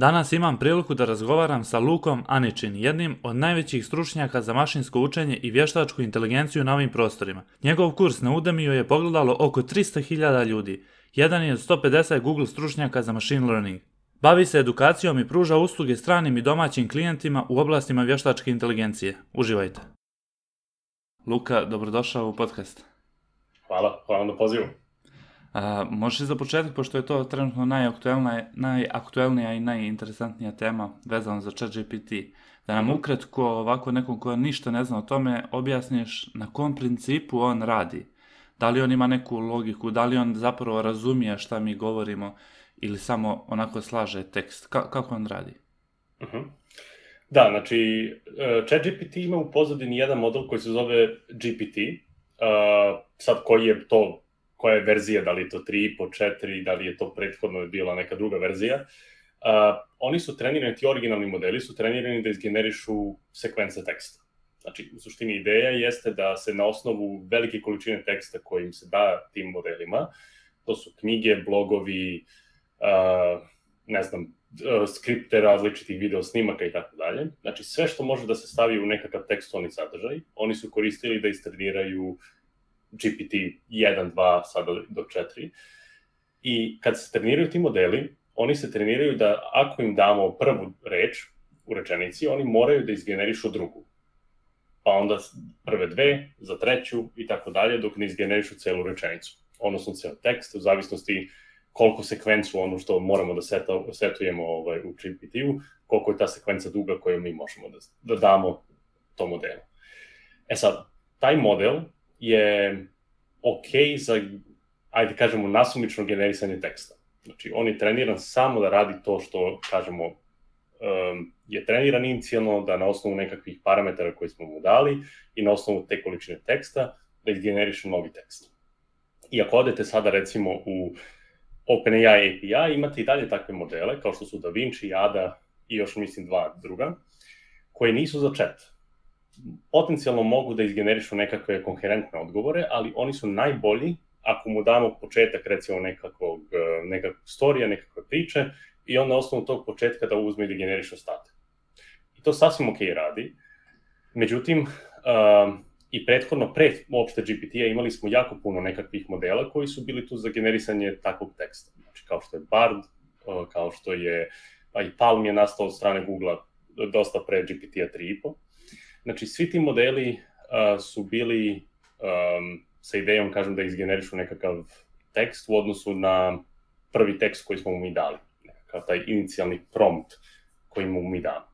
Danas imam priliku da razgovaram sa Lukom Aničin, jednim od najvećih stručnjaka za mašinsko učenje i vještačku inteligenciju na ovim prostorima. Njegov kurs na Udemiju je pogledalo oko 300.000 ljudi. Jedan je od 150 Google stručnjaka za machine learning. Bavi se edukacijom i pruža usluge stranim i domaćim klijentima u oblastima vještačke inteligencije. Uživajte. Luka, dobrodošao u podcast. Hvala, hvala na pozivu. A, možeš za početak, pošto je to trenutno najaktuelnija, najaktuelnija i najinteresantnija tema vezana za ChatGPT, da nam ukratko ovako nekom ko ništa ne zna o tome objasniš na kom principu on radi. Da li on ima neku logiku, da li on zapravo razumije šta mi govorimo ili samo onako slaže tekst. Ka kako on radi? Uh -huh. Da, znači, e, ChatGPT ima u pozadini jedan model koji se zove GPT. Uh, sad koji je to koja je verzija, da li je to 3.5, 4, da li je to prethodno bila neka druga verzija. Uh, oni su trenirani, ti originalni modeli su trenirani da izgenerišu sekvence teksta. Znači, u suštini ideja jeste da se na osnovu velike količine teksta koji im se da tim modelima, to su knjige, blogovi, uh, ne znam, uh, skripte različitih video snimaka i tako dalje. Znači, sve što može da se stavi u nekakav tekstualni sadržaj, oni su koristili da istreniraju uh, GPT 1, 2, sada do 4. I kad se treniraju ti modeli, oni se treniraju da ako im damo prvu reč u rečenici, oni moraju da izgenerišu drugu. Pa onda prve dve, za treću i tako dalje, dok ne izgenerišu celu rečenicu. Odnosno ceo tekst, u zavisnosti koliko sekvencu ono što moramo da seta, setujemo ovaj, u GPT-u, koliko je ta sekvenca duga koju mi možemo da, da damo tom modelu. E sad, taj model je ok za, ajde kažemo, nasumično generisanje teksta. Znači, on je treniran samo da radi to što, kažemo, um, je treniran inicijalno da na osnovu nekakvih parametara koje smo mu dali i na osnovu te količine teksta da izgeneriše novi tekst. I ako odete sada recimo u OpenAI API, imate i dalje takve modele, kao što su DaVinci, Ada i još mislim dva druga, koje nisu za chat potencijalno mogu da izgenerišu nekakve konherentne odgovore, ali oni su najbolji ako mu damo početak recimo nekakvog, e, nekakvog storija, nekakve priče i on na osnovu tog početka da uzme i da generiše ostatak. I to sasvim ok radi. Međutim, uh, i prethodno, pre uopšte GPT-a imali smo jako puno nekakvih modela koji su bili tu za generisanje takvog teksta. Znači, kao što je Bard, uh, kao što je, pa i Palm je nastao od strane Google-a dosta pre GPT-a 3.5. Znači, svi ti modeli uh, su bili um, sa idejom, kažem, da izgenerišu nekakav tekst u odnosu na prvi tekst koji smo mu mi dali. Nekakav taj inicijalni prompt koji mu mi damo.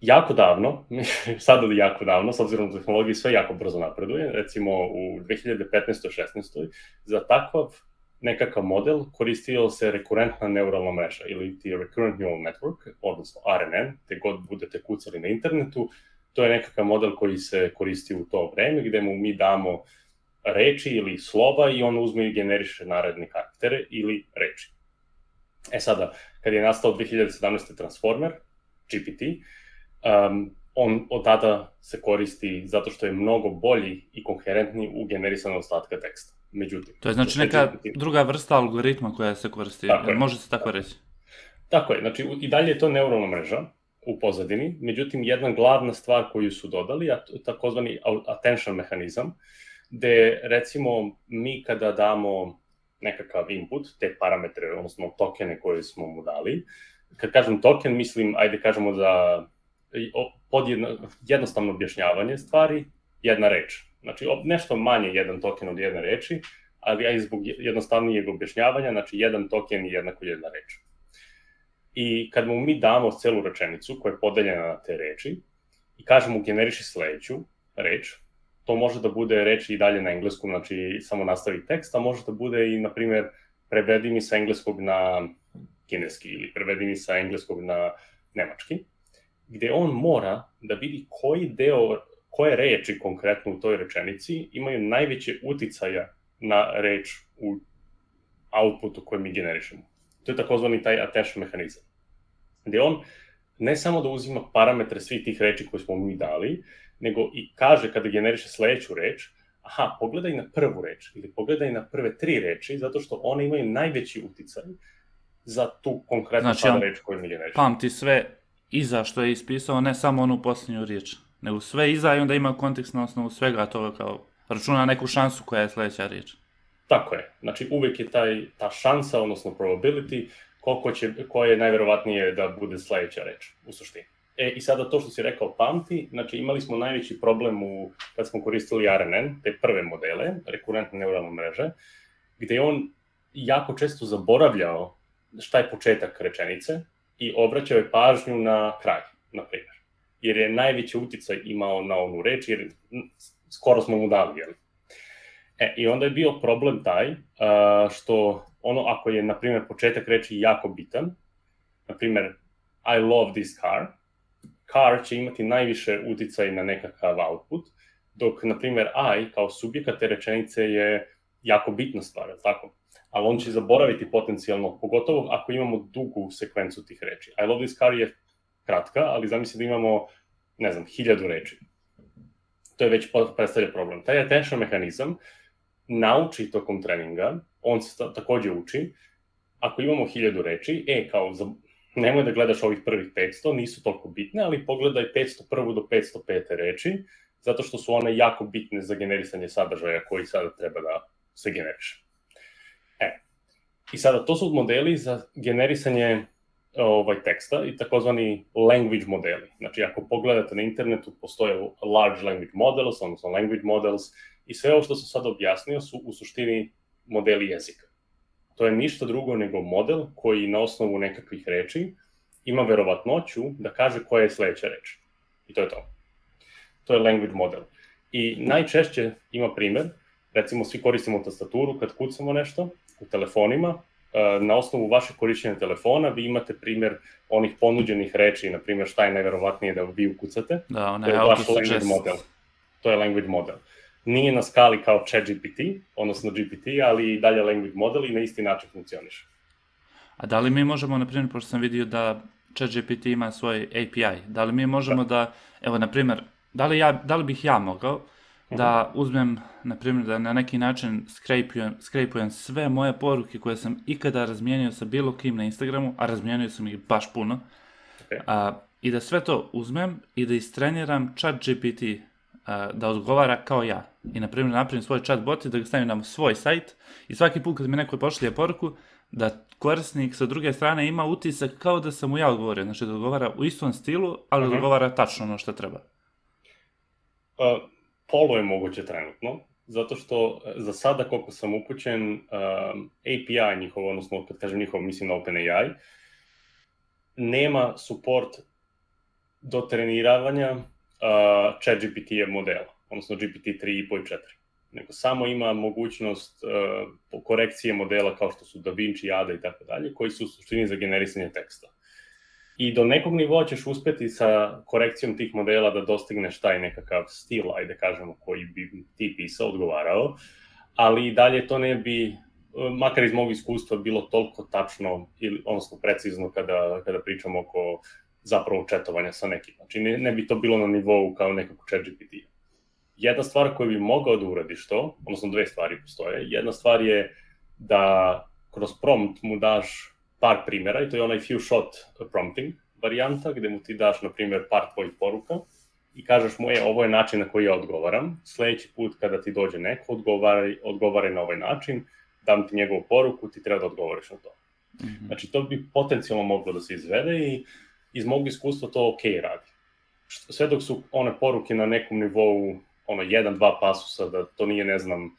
Jako davno, sada jako davno, s obzirom da tehnologija sve jako brzo napreduje, recimo u 2015-16. za takav nekakav model koristio se rekurentna neuralna mreža ili ti Recurrent Neural Network, odnosno RNN, te god budete kucali na internetu, to je nekakav model koji se koristi u to vreme, gde mu mi damo reči ili slova i on uzme i generiše naredne karaktere ili reči. E sada, kad je nastao 2017. Transformer, GPT, um, on od tada se koristi zato što je mnogo bolji i koherentniji u generisanu ostatka teksta. Međutim... To je znači neka druga vrsta algoritma koja se koristi, tako je. može se tako reći? Tako je, znači i dalje je to neuralna mreža u pozadini, međutim jedna glavna stvar koju su dodali, a takozvani attention mehanizam, gde recimo mi kada damo nekakav input, te parametre, odnosno tokene koje smo mu dali, kad kažem token, mislim, ajde kažemo za podjedno, jednostavno objašnjavanje stvari, jedna reč. Znači, nešto manje jedan token od jedne reči, ali aj zbog jednostavnijeg objašnjavanja, znači jedan token je jednako jedna reč. I kad mu mi damo celu rečenicu koja je podeljena na te reči i kažemo generiši sledeću reč, to može da bude reč i dalje na engleskom, znači samo nastavi tekst, a može da bude i, na primjer, prevedi mi sa engleskog na kineski ili prevedi mi sa engleskog na nemački gde on mora da vidi koji deo, koje reči konkretno u toj rečenici imaju najveće uticaja na reč u outputu koje mi generišemo. To je takozvani taj attention mehanizam. Gde on ne samo da uzima parametre svih tih reči koje smo mi dali, nego i kaže kada generiše sledeću reč, aha, pogledaj na prvu reč ili pogledaj na prve tri reči, zato što one imaju najveći uticaj za tu konkretnu Znači, reč koju mi reći. Pamti sve iza što je ispisao, ne samo onu posljednju riječ, nego sve iza i onda ima kontekst na osnovu svega toga kao računa neku šansu koja je sljedeća riječ. Tako je. Znači uvijek je taj, ta šansa, odnosno probability, koliko će, koje je najverovatnije da bude sljedeća reč u suštini. E, I sada to što si rekao pamti, znači imali smo najveći problem u, kad smo koristili RNN, te prve modele, rekurentne neuralne mreže, gdje je on jako često zaboravljao šta je početak rečenice i obraćao je pažnju na kraj, na primjer. Jer je najveći utjecaj imao na onu reč, jer skoro smo mu dali, jel? E, I onda je bio problem taj što ono ako je, na primjer, početak reči jako bitan, na primjer, I love this car, car će imati najviše utjecaj na nekakav output, dok, na primjer, I kao subjekat te rečenice je jako bitna stvar, tako? Ali on će zaboraviti potencijalno, pogotovo ako imamo dugu sekvencu tih reči. I love this car je kratka, ali zamisli da imamo, ne znam, hiljadu reči. To je već predstavlja problem. Taj attention mehanizam nauči tokom treninga, on se također uči, ako imamo hiljadu reči, e, kao, za, nemoj da gledaš ovih prvih 500, nisu toliko bitne, ali pogledaj 501. do 505. reči, zato što su one jako bitne za generisanje sadržaja koji sada treba da se generiše. I sada to su modeli za generisanje ovaj teksta i takozvani language modeli. Znači, ako pogledate na internetu, postoje large language models, odnosno language models, i sve ovo što sam sad objasnio su u suštini modeli jezika. To je ništa drugo nego model koji na osnovu nekakvih reči ima verovatnoću da kaže koja je sljedeća reč. I to je to. To je language model. I najčešće ima primjer, recimo svi koristimo tastaturu kad kucamo nešto u telefonima, e, na osnovu vašeg korištenja telefona vi imate primjer onih ponuđenih reči, na primjer šta je najverovatnije da vi ukucate. Da, to je vaš language model. To je language model nije na skali kao ChatGPT, odnosno GPT, ali i dalje language model i na isti način funkcioniše. A da li mi možemo, na primjer, pošto sam vidio da ChatGPT ima svoj API, da li mi možemo da, evo, na primjer, da li, ja, da li bih ja mogao da mhm. uzmem, na primjer, da na neki način skrejpujem, sve moje poruke koje sam ikada razmijenio sa bilo kim na Instagramu, a razmijenio sam ih baš puno, a, i da sve to uzmem i da istreniram ChatGPT da odgovara kao ja. I na primjer napravim svoj chat bot i da ga stavim na svoj sajt i svaki put kad mi neko pošalje poruku da korisnik sa druge strane ima utisak kao da sam mu ja odgovorio. Znači da odgovara u istom stilu, ali uh odgovara tačno ono što treba. Uh, polo je moguće trenutno, zato što e, za sada koliko sam upućen, uh, API njihov, odnosno kad kažem njihov, mislim na OpenAI, nema support do treniravanja uh, chat GPT modela, odnosno GPT 3 i 4. Nego samo ima mogućnost uh, korekcije modela kao što su DaVinci, Ada i tako dalje, koji su u suštini za generisanje teksta. I do nekog nivoa ćeš uspjeti sa korekcijom tih modela da dostigneš taj nekakav stil, ajde kažemo, koji bi ti pisao, odgovarao, ali dalje to ne bi, makar iz mog iskustva, bilo toliko tačno, ili, odnosno precizno kada, kada pričamo oko zapravo četovanja sa nekim. Znači ne, ne bi to bilo na nivou kao nekako chat GPT. Jedna stvar koju bi mogao da uradiš to, odnosno dve stvari postoje. Jedna stvar je da kroz prompt mu daš par primjera i to je onaj few shot prompting varijanta gdje mu ti daš, na primjer, par tvojih poruka i kažeš mu, e, ovo je način na koji ja odgovaram, sljedeći put kada ti dođe neko, odgovaraj, odgovaraj na ovaj način, dam ti njegovu poruku, ti treba da odgovoriš na to. Mm-hmm. Znači, to bi potencijalno moglo da se izvede i iz mog iskustva to ok radi. Sve dok su one poruke na nekom nivou, ono, jedan, dva pasusa, da to nije, ne znam,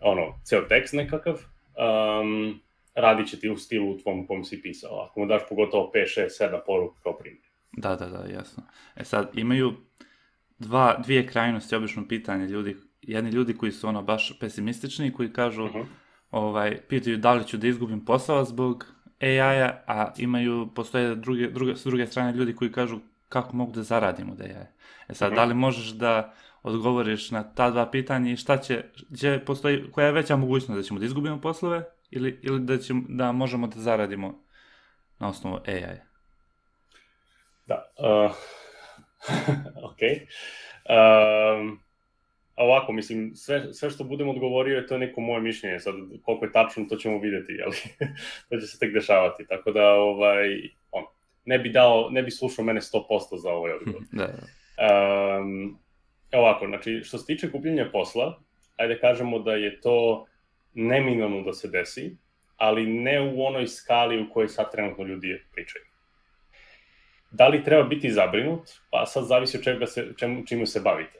ono, ceo tekst nekakav, um, radit će ti u stilu u tvom kom si pisao. Ako mu daš pogotovo 5, 6, 7 poruka kao primjer. Da, da, da, jasno. E sad, imaju dva, dvije krajnosti, obično pitanje ljudi. Jedni ljudi koji su ono baš pesimistični, koji kažu, uh-huh. ovaj, pitaju da li ću da izgubim posao zbog AI-a, a imaju, postoje druge, druge, s druge strane ljudi koji kažu kako mogu da zaradim od AI. E sad, da li možeš da odgovoriš na ta dva pitanja i šta će, će postoji, koja je veća mogućnost da ćemo da izgubimo poslove ili, ili da, ćemo, da možemo da zaradimo na osnovu AI? Da, uh, ok. Um, ovako, mislim, sve, sve što budem odgovorio je to neko moje mišljenje, sad koliko je tačno to ćemo videti, ali to će se tek dešavati, tako da ovaj, on, ne bi dao, ne bi slušao mene 100% za ovaj odgovor. da. Um, ovako, znači, što se tiče kupljenja posla, ajde kažemo da je to neminovno da se desi, ali ne u onoj skali u kojoj sad trenutno ljudi pričaju. Da li treba biti zabrinut? Pa sad zavisi od čega se, čemu, čime se bavite.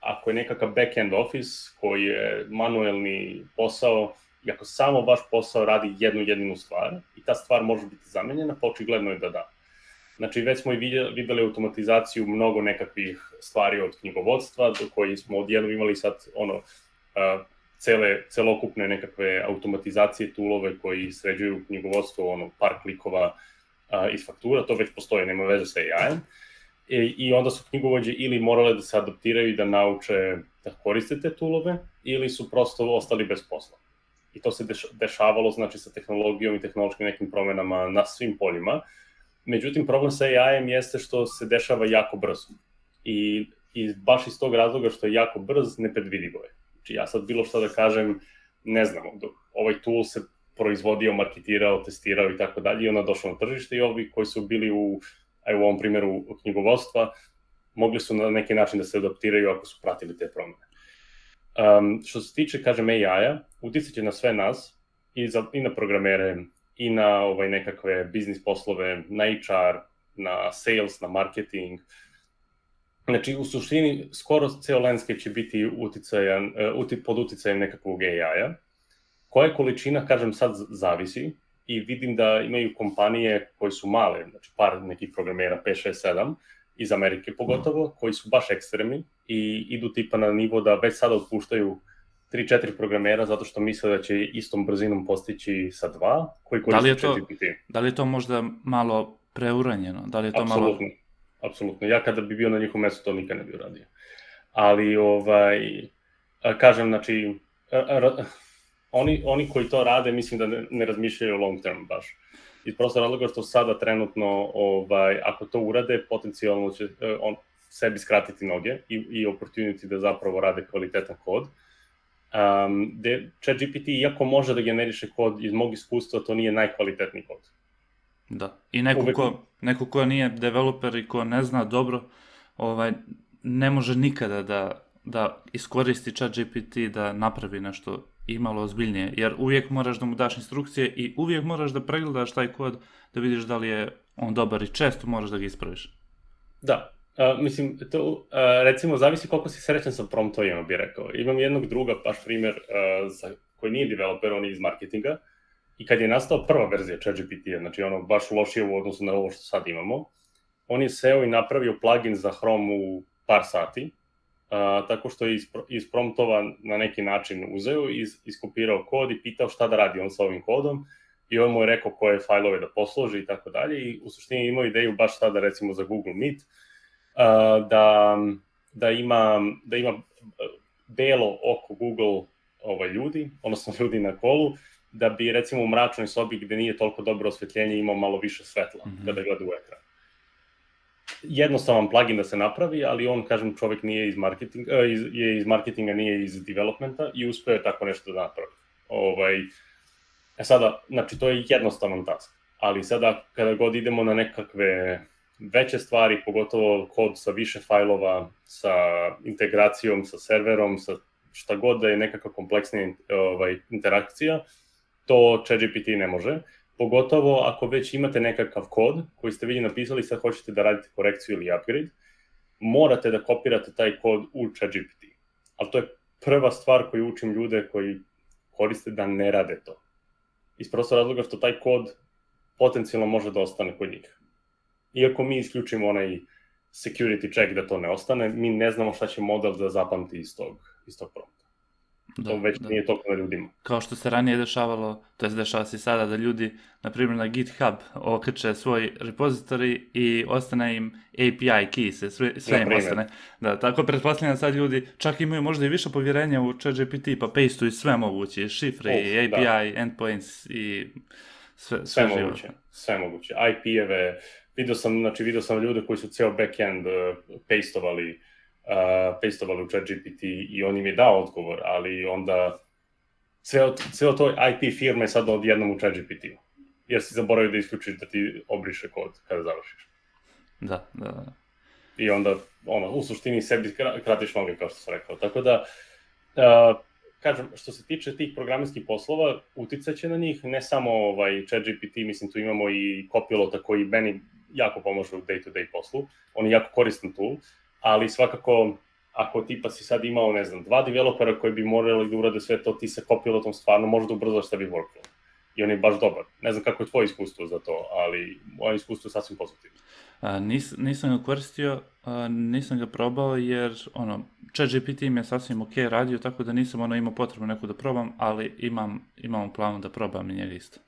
Ako je nekakav back-end office koji je manuelni posao, i ako samo vaš posao radi jednu jedinu stvar i ta stvar može biti zamenjena, pa očigledno je da da. Znači, već smo i videli automatizaciju mnogo nekakvih stvari od knjigovodstva, do koji smo odjednom imali sad ono, cele, celokupne nekakve automatizacije toolove koji sređuju knjigovodstvo, ono, par klikova a, iz faktura, to već postoje, nema veze sa AI-em. I, I onda su knjigovođe ili morale da se adaptiraju i da nauče da koriste te toolove, ili su prosto ostali bez posla. I to se dešavalo, znači, sa tehnologijom i tehnološkim nekim promenama na svim poljima. Međutim, problem sa AI-em jeste što se dešava jako brzo. I, I baš iz tog razloga što je jako brz, nepredvidivo je. Znači ja sad bilo šta da kažem, ne znam, ovaj tool se proizvodio, marketirao, testirao i tako dalje i onda došao na tržište i ovi koji su bili u, aj u ovom primjeru knjigovodstva, mogli su na neki način da se adaptiraju ako su pratili te promene. Um, što se tiče, kažem, AI-a, uticat će na sve nas, i, za, i na programere, i na ovaj, nekakve biznis poslove, na HR, na sales, na marketing, Znači, u suštini, skoro ceo landscape će biti uticajan, uh, uti, pod uticajem nekakvog AI-a. Koja količina, kažem, sad zavisi i vidim da imaju kompanije koje su male, znači par nekih programera, 5, 6, 7, iz Amerike pogotovo, koji su baš ekstremni i idu tipa na nivo da već sada otpuštaju 3-4 programera zato što misle da će istom brzinom postići sa dva koji koriste da li je to, GPT. Da li je to možda malo preuranjeno? Da li je to Absolutno. malo apsolutno. Ja kada bi bio na njihovom mestu, to nikad ne bi uradio. Ali, ovaj, kažem, znači, oni, oni koji to rade, mislim da ne, ne razmišljaju long term baš. Iz prosto razloga što sada trenutno, ovaj, ako to urade, potencijalno će e, on sebi skratiti noge i, i opportunity da zapravo rade kvalitetan kod. Um, de, ChatGPT, iako može da generiše kod, iz mog iskustva, to nije najkvalitetniji kod. Da. I neko Uvek... ko, neko ko nije developer i ko ne zna dobro, ovaj, ne može nikada da, da iskoristi chat GPT da napravi nešto imalo ozbiljnije, jer uvijek moraš da mu daš instrukcije i uvijek moraš da pregledaš taj kod da vidiš da li je on dobar i često moraš da ga ispraviš. Da, Uh, mislim, to, uh, recimo, zavisi koliko si srećan sa promptovima, bih rekao. Imam jednog druga, baš primer, uh, za, koji nije developer, on je iz marketinga, I kad je nastao prva verzija ChatGPT-a, znači ono baš lošije u odnosu na ovo što sad imamo, on je seo i napravio plugin za Chrome u par sati, a, tako što je iz, promptova na neki način uzeo, iz, iskopirao kod i pitao šta da radi on sa ovim kodom, i on mu je rekao koje fajlove da posloži i tako dalje, i u suštini imao ideju baš šta da recimo za Google Meet, a, da, da ima, da ima belo oko Google ovaj, ljudi, odnosno ljudi na kolu, da bi recimo u mračnoj sobi gde nije toliko dobro osvetljenje imao malo više svetla mm -hmm. kada gleda u ekran. Jednostavan plugin da se napravi, ali on, kažem, čovek nije iz marketinga, uh, iz, je iz marketinga, nije iz developmenta i uspeo je tako nešto da napravi. Ovaj, e sada, znači, to je jednostavan task, ali sada kada god idemo na nekakve veće stvari, pogotovo kod sa više fajlova, sa integracijom, sa serverom, sa šta god da je nekakva kompleksnija ovaj, interakcija, to ChatGPT ne može, pogotovo ako već imate nekakav kod koji ste vidi napisali sad hoćete da radite korekciju ili upgrade, morate da kopirate taj kod u ChatGPT. Ali to je prva stvar koju učim ljude koji koriste da ne rade to. Iz prosto razloga što taj kod potencijalno može da ostane kod njih. Iako mi isključimo onaj security check da to ne ostane, mi ne znamo šta će model da zapamti iz tog, iz tog prompta. Da, to već da. nije toliko na ljudima. Kao što se ranije dešavalo, to je dešava se sada da ljudi, na primjer na GitHub, okače svoj repozitori i ostane im API key, se sve, sve im ostane. Da, tako pretpostavljam da sad ljudi čak imaju možda i više povjerenja u ChatGPT, pa pastuju sve moguće, šifre, Uf, API, da. endpoints i sve, sve, sve moguće. Sve moguće. IP-eve, vidio sam, znači vidio sam ljude koji su ceo backend uh, pastovali uh, pastovali u chat GPT i on im je dao odgovor, ali onda sve od, sve od toj IT firme je sad odjednom u chat GPT. Jer si zaboravio da isključiš da ti obriše kod kada završiš. Da, da, da. I onda, ono, u suštini sebi kratiš noge, kao što sam rekao. Tako da, uh, kažem, što se tiče tih programerskih poslova, uticaće na njih ne samo ovaj, chat GPT, mislim, tu imamo i Copilota koji meni jako pomaže u day-to-day -day poslu. On je jako koristan tool, ali svakako ako tipa si sad imao, ne znam, dva developera koji bi morali da urade sve to, ti sa copilotom stvarno možeš da ubrzaš sebi workflow. I on je baš dobar. Ne znam kako je tvoje iskustvo za to, ali moje iskustvo je sasvim pozitivno. A, nis, nisam ga koristio, a, nisam ga probao jer ono, ChatGPT mi je sasvim ok radio, tako da nisam ono imao potrebu neku da probam, ali imam, imam u planu da probam i njega isto.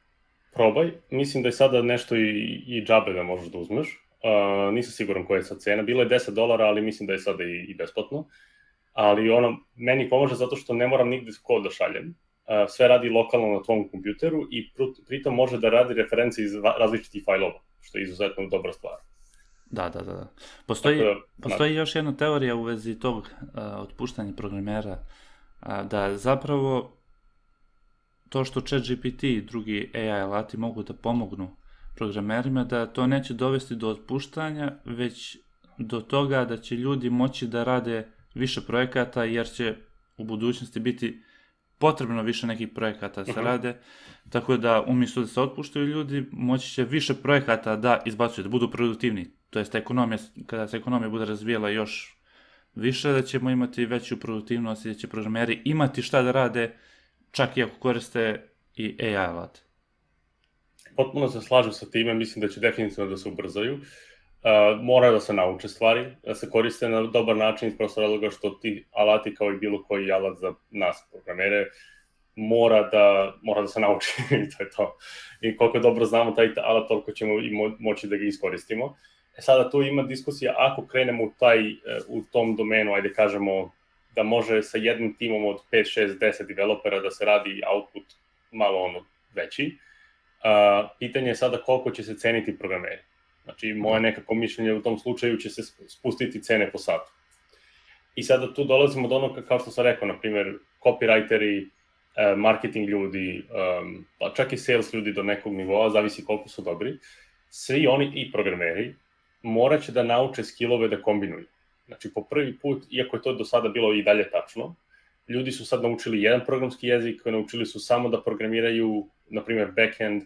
Probaj, mislim da je sada nešto i, i džabe da možeš da uzmeš, Uh, nisam siguran koja je sad cena. Bila je 10 dolara, ali mislim da je sada i, i besplatno. Ali ono, meni pomože zato što ne moram nigde kod da šaljem. Uh, sve radi lokalno na tvom kompjuteru i pritom može da radi reference iz različitih fajlova, što je izuzetno dobra stvar. Da, da, da. Postoji, da, postoji još jedna teorija u vezi tog uh, otpuštanja programera, uh, da zapravo to što ChatGPT i drugi AI alati mogu da pomognu programerima da to neće dovesti do otpuštanja, već do toga da će ljudi moći da rade više projekata jer će u budućnosti biti potrebno više nekih projekata da se uh mhm. -huh. rade, tako da umjesto da se otpuštaju ljudi, moći će više projekata da izbacuju, da budu produktivni. To jest ekonomija, kada se ekonomija bude razvijela još više, da ćemo imati veću produktivnost i da će programeri imati šta da rade, čak i ako koriste i AI alate potpuno se slažem sa time, mislim da će definitivno da se ubrzaju. Uh, mora da se nauče stvari, da se koriste na dobar način iz prostora razloga što ti alati kao i bilo koji alat za nas programere mora da, mora da se nauči i to je to. I koliko dobro znamo taj alat, toliko ćemo i mo moći da ga iskoristimo. E sada tu ima diskusija, ako krenemo u, taj, e, u tom domenu, ajde kažemo, da može sa jednim timom od 5, 6, 10 developera da se radi output malo ono veći, a, pitanje je sada koliko će se ceniti programeri. Znači, moje nekako mišljenje u tom slučaju će se spustiti cene po satu. I sada tu dolazimo do onoga, kao što sam rekao, na primjer, copywriteri, e, marketing ljudi, um, pa čak i sales ljudi do nekog nivoa, zavisi koliko su dobri, svi oni i programeri morat će da nauče skillove da kombinuju. Znači, po prvi put, iako je to do sada bilo i dalje tačno, ljudi su sad naučili jedan programski jezik, naučili su samo da programiraju na primjer, backend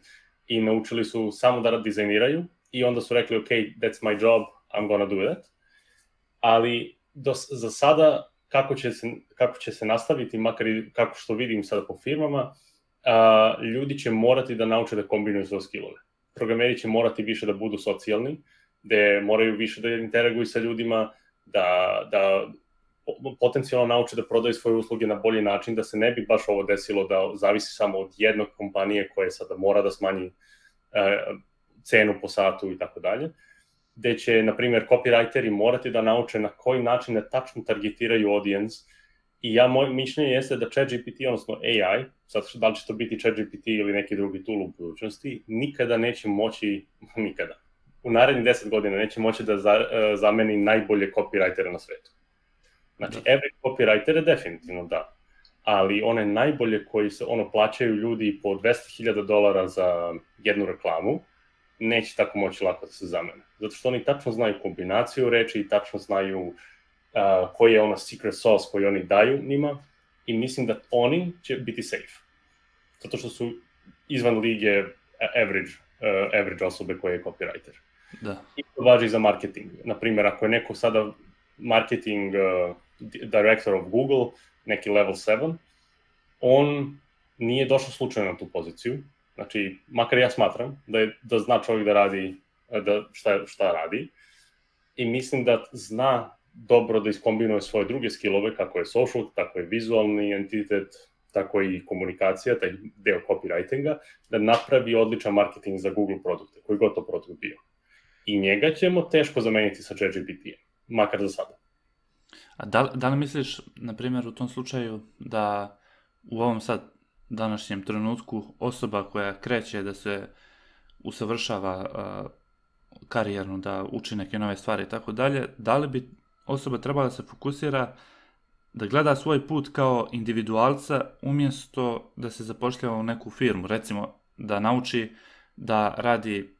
i naučili su samo da dizajniraju i onda su rekli, ok, that's my job, I'm gonna do that. Ali do, za sada, kako će, se, kako će se nastaviti, makar i kako što vidim sada po firmama, a, ljudi će morati da nauče da kombinuju svoje skillove. Programeri će morati više da budu socijalni, da moraju više da interaguju sa ljudima, da, da potencijalno nauče da prodaju svoje usluge na bolji način, da se ne bi baš ovo desilo da zavisi samo od jednog kompanije koje sada mora da smanji e, cenu po satu i tako dalje, gde će, na primjer, copywriteri morati da nauče na koji način da tačno targetiraju audience. I ja, moje mišljenje jeste da ChatGPT, odnosno AI, sad da li će to biti ChatGPT ili neki drugi tool u budućnosti, nikada neće moći, nikada, u narednih 10 godina neće moći da za, e, zameni najbolje copywritere na svetu Znači, da. every copywriter je definitivno da. Ali one najbolje koji se, ono, plaćaju ljudi po 200.000 dolara za jednu reklamu, neće tako moći lako da se zamene. Zato što oni tačno znaju kombinaciju reči i tačno znaju uh, koji je ono secret sauce koji oni daju njima i mislim da oni će biti safe. Zato što su izvan lige average, uh, average osobe koje je copywriter. Da. I to važi za marketing. Naprimer, ako je neko sada marketing uh, director of Google, neki level 7, on nije došao slučajno na tu poziciju. Znači, makar ja smatram da, je, da zna čovjek da radi, da šta, šta radi. I mislim da zna dobro da iskombinuje svoje druge skillove, kako je social, tako je vizualni entitet, tako i komunikacija, taj deo copywritinga, da napravi odličan marketing za Google produkte, koji god produkt bio. I njega ćemo teško zameniti sa ChatGPT-em, makar za sada. A da, da li misliš, na primjer, u tom slučaju da u ovom sad današnjem trenutku osoba koja kreće da se usavršava uh, karijerno, da uči neke nove stvari i tako dalje, da li bi osoba treba da se fokusira da gleda svoj put kao individualca umjesto da se zapošljava u neku firmu. Recimo, da nauči da radi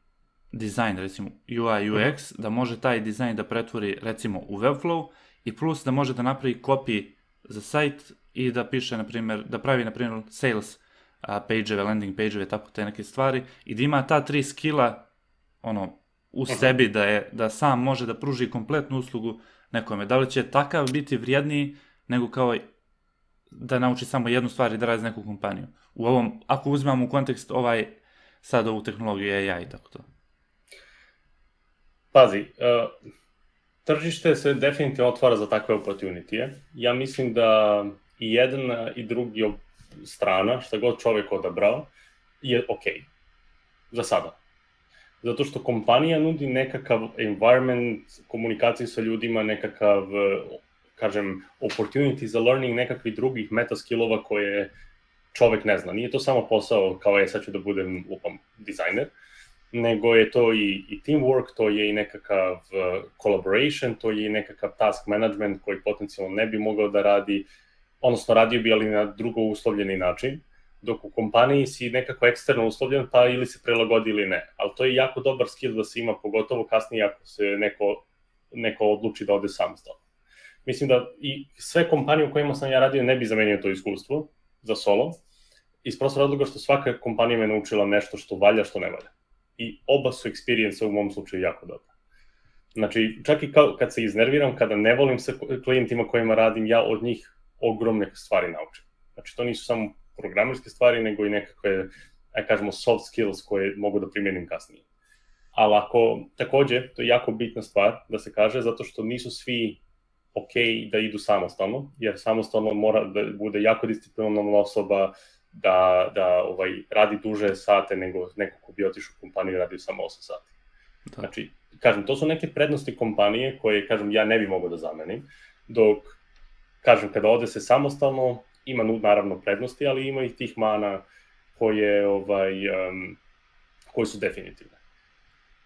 dizajn, recimo UI, UX, da može taj dizajn da pretvori recimo u Webflow i plus da može da napravi copy za sajt i da piše, na primjer, da pravi, na primjer, sales page-eve, landing page-eve, tako te neke stvari i da ima ta tri skilla ono, u -huh. sebi da, je, da sam može da pruži kompletnu uslugu nekome. Da li će takav biti vrijedniji nego kao da nauči samo jednu stvar i da radi za neku kompaniju. U ovom, ako uzmemo u kontekst ovaj, sad ovu tehnologiju AI i tako to. Pazi, uh, tržište se definitivno otvara za takve opportunitije. Ja mislim da i jedna i drugi strana, šta god čovek odabrao, je ok. Za sada. Zato što kompanija nudi nekakav environment, komunikaciju sa ljudima, nekakav, kažem, opportunity za learning nekakvih drugih meta skillova koje čovek ne zna. Nije to samo posao kao je sad ću da budem, lupam, dizajner, nego je to i, i teamwork, to je i nekakav uh, collaboration, to je i nekakav task management koji potencijalno ne bi mogao da radi, odnosno radio bi ali na drugo uslovljeni način, dok u kompaniji si nekako eksterno uslovljen, pa ili se prilagodi ili ne. Ali to je jako dobar skill da se ima, pogotovo kasnije ako se neko, neko odluči da ode samostalno. Mislim da i sve kompanije u kojima sam ja radio ne bi zamenio to iskustvo za solo, iz prostog razloga što svaka kompanija me naučila nešto što valja, što ne valja. I oba su experience u mom slučaju jako dobra. Znači, čak i kao, kad se iznerviram, kada ne volim sa klijentima kojima radim, ja od njih ogromne stvari naučim. Znači, to nisu samo programerske stvari, nego i nekakve, aj kažemo, soft skills koje mogu da primjenim kasnije. Ali ako, takođe, to je jako bitna stvar da se kaže, zato što nisu svi ok da idu samostalno, jer samostalno mora da bude jako disciplinovana osoba, da, da ovaj, radi duže sate nego neko ko bi otišao u kompaniju radio samo 8 sati. Da. Znači, kažem, to su neke prednosti kompanije koje, kažem, ja ne bi mogao da zamenim, dok, kažem, kada ode se samostalno, ima naravno prednosti, ali ima i tih mana koje, ovaj, um, koje su definitivne.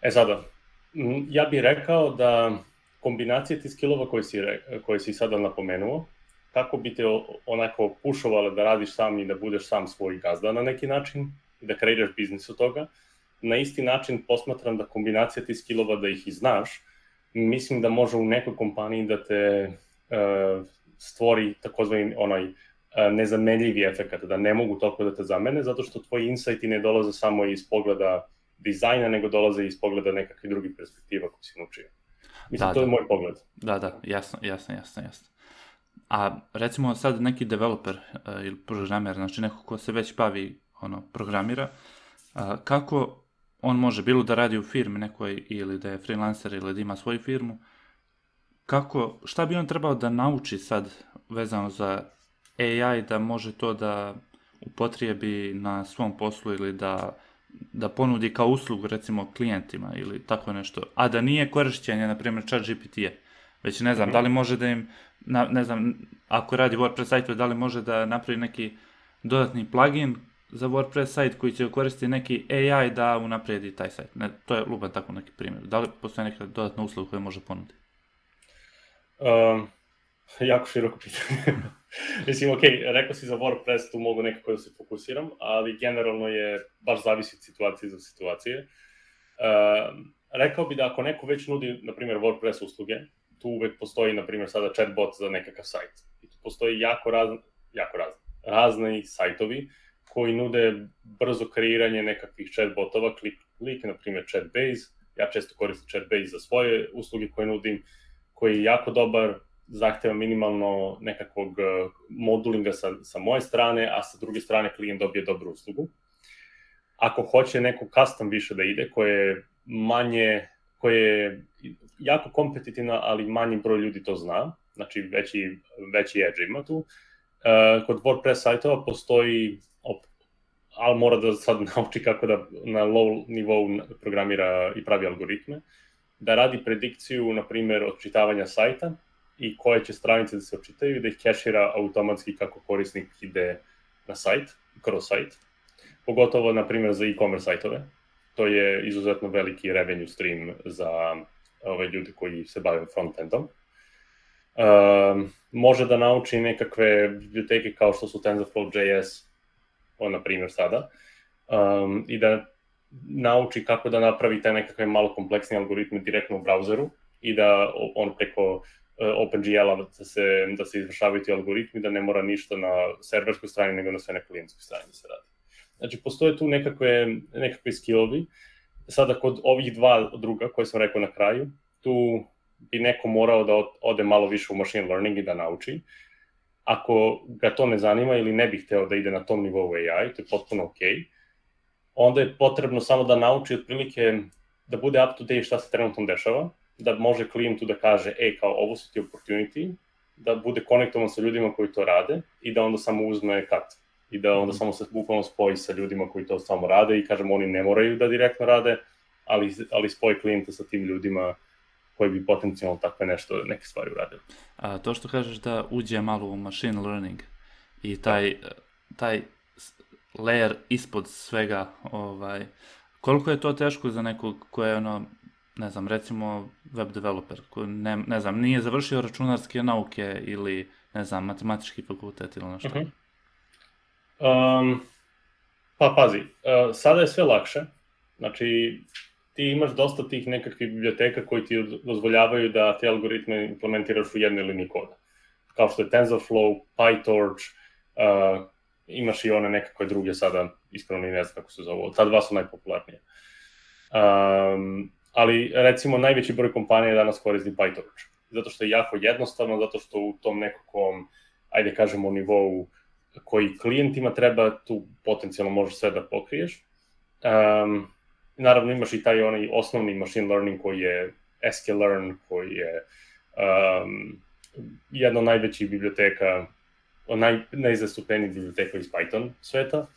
E sada, ja bih rekao da kombinacije tih skillova koje si, koje si sada napomenuo, kako bi te onako pušovale da radiš sam i da budeš sam svoj gazda na neki način i da kreiraš biznis od toga. Na isti način posmatram da kombinacija tih skillova da ih i znaš, mislim da može u nekoj kompaniji da te uh, stvori takozvani onaj uh, nezamenljivi efekt, da ne mogu toliko da te zamene, zato što tvoji insajti ne dolaze samo iz pogleda dizajna, nego dolaze iz pogleda nekakvih drugih perspektiva koji si naučio. Mislim, da, to da. je moj pogled. Da, da, jasno, jasno, jasno, jasno. A recimo sad neki developer uh, ili programer, znači neko ko se već bavi ono, programira, uh, kako on može bilo da radi u firmi nekoj ili da je freelancer ili da ima svoju firmu, kako, šta bi on trebao da nauči sad vezano za AI da može to da upotrijebi na svom poslu ili da, da ponudi kao uslugu recimo klijentima ili tako nešto, a da nije korišćenje, na primjer, chat GPT-a, već ne znam, mm -hmm. da li može da im na, ne znam, ako radi WordPress sajtove, da li može da napravi neki dodatni plugin za WordPress sajt koji će koristiti neki AI da unapredi taj sajt. Ne, to je lupan tako neki primjer. Da li postoje neka dodatna usluga koja može ponuditi? Um, jako široko pitanje. Mislim, ok, rekao si za WordPress, tu mogu nekako da se fokusiram, ali generalno je, baš zavisi od situacije za situacije. Uh, rekao bi da ako neko već nudi, na primjer, WordPress usluge, tu uvek postoji, na primjer, sada chatbot za nekakav sajt. I tu postoji jako razne, jako razne, razni sajtovi koji nude brzo kreiranje nekakvih chatbotova, klik, klik, na primjer Chatbase, ja često koristim Chatbase za svoje usluge koje nudim, koji je jako dobar, zahteva minimalno nekakvog eh, modulinga sa, sa moje strane, a sa druge strane klijent dobije dobru uslugu. Ako hoće neko custom više da ide, koje je manje, koje je jako kompetitivna, ali manji broj ljudi to zna, znači veći, veći edge ima tu. Uh, kod WordPress sajtova postoji, op, ali mora da sad nauči kako da na low nivou programira i pravi algoritme, da radi predikciju, na primjer, odčitavanja sajta i koje će stranice da se očitaju i da ih kešira automatski kako korisnik ide na sajt, kroz sajt. Pogotovo, na primjer, za e-commerce sajtove. To je izuzetno veliki revenue stream za ove ljude koji se bave frontendom. Um, može da nauči nekakve biblioteke kao što su TensorFlow.js, na primjer sada, um, i da nauči kako da napravi te nekakve malo kompleksne algoritme direktno u brauzeru i da on preko uh, OpenGL-a da se, da se izvršavaju ti algoritmi, da ne mora ništa na serverskoj strani, nego na sve na klijentskoj strani da se radi. Znači, postoje tu nekakve, nekakve skillovi. Sada, kod ovih dva druga koje sam rekao na kraju, tu bi neko morao da ode malo više u machine learning i da nauči. Ako ga to ne zanima ili ne bi hteo da ide na tom nivou AI, to je potpuno ok, onda je potrebno samo da nauči otprilike da bude up to date šta se trenutno dešava, da može klijentu da kaže, ej, kao ovo su ti opportunity, da bude konektovan sa ljudima koji to rade i da onda samo uzme cut i da onda mhm. samo se bukvalno spoji sa ljudima koji to samo rade i kažem oni ne moraju da direktno rade, ali, ali spoji klijenta sa tim ljudima koji bi potencijalno takve nešto, neke stvari uradili. A, to što kažeš da uđe malo u machine learning i taj, taj layer ispod svega, ovaj, koliko je to teško za nekog ko je ono, ne znam, recimo web developer, ko ne, ne znam, nije završio računarske nauke ili, ne znam, matematički fakultet ili nešto? Uh mhm. -huh. Um, pa pazi, uh, sada je sve lakše, znači ti imaš dosta tih nekakvih biblioteka koji ti dozvoljavaju da te algoritme implementiraš u jednoj liniji koda. Kao što je TensorFlow, PyTorch, uh, imaš i one nekakve druge sada, iskreno ne znam kako se zove, ta dva su najpopularnije. Um, ali recimo najveći broj kompanija danas koristi PyTorch, zato što je jako jednostavno, zato što u tom nekakvom, ajde kažemo, nivou koji klijentima treba, tu potencijalno možeš sve da pokriješ. Um, naravno imaš i taj onaj osnovni machine learning koji je sklearn, koji je um, jedna od najvećih biblioteka, naj, najzastupenijih biblioteka iz Python sveta,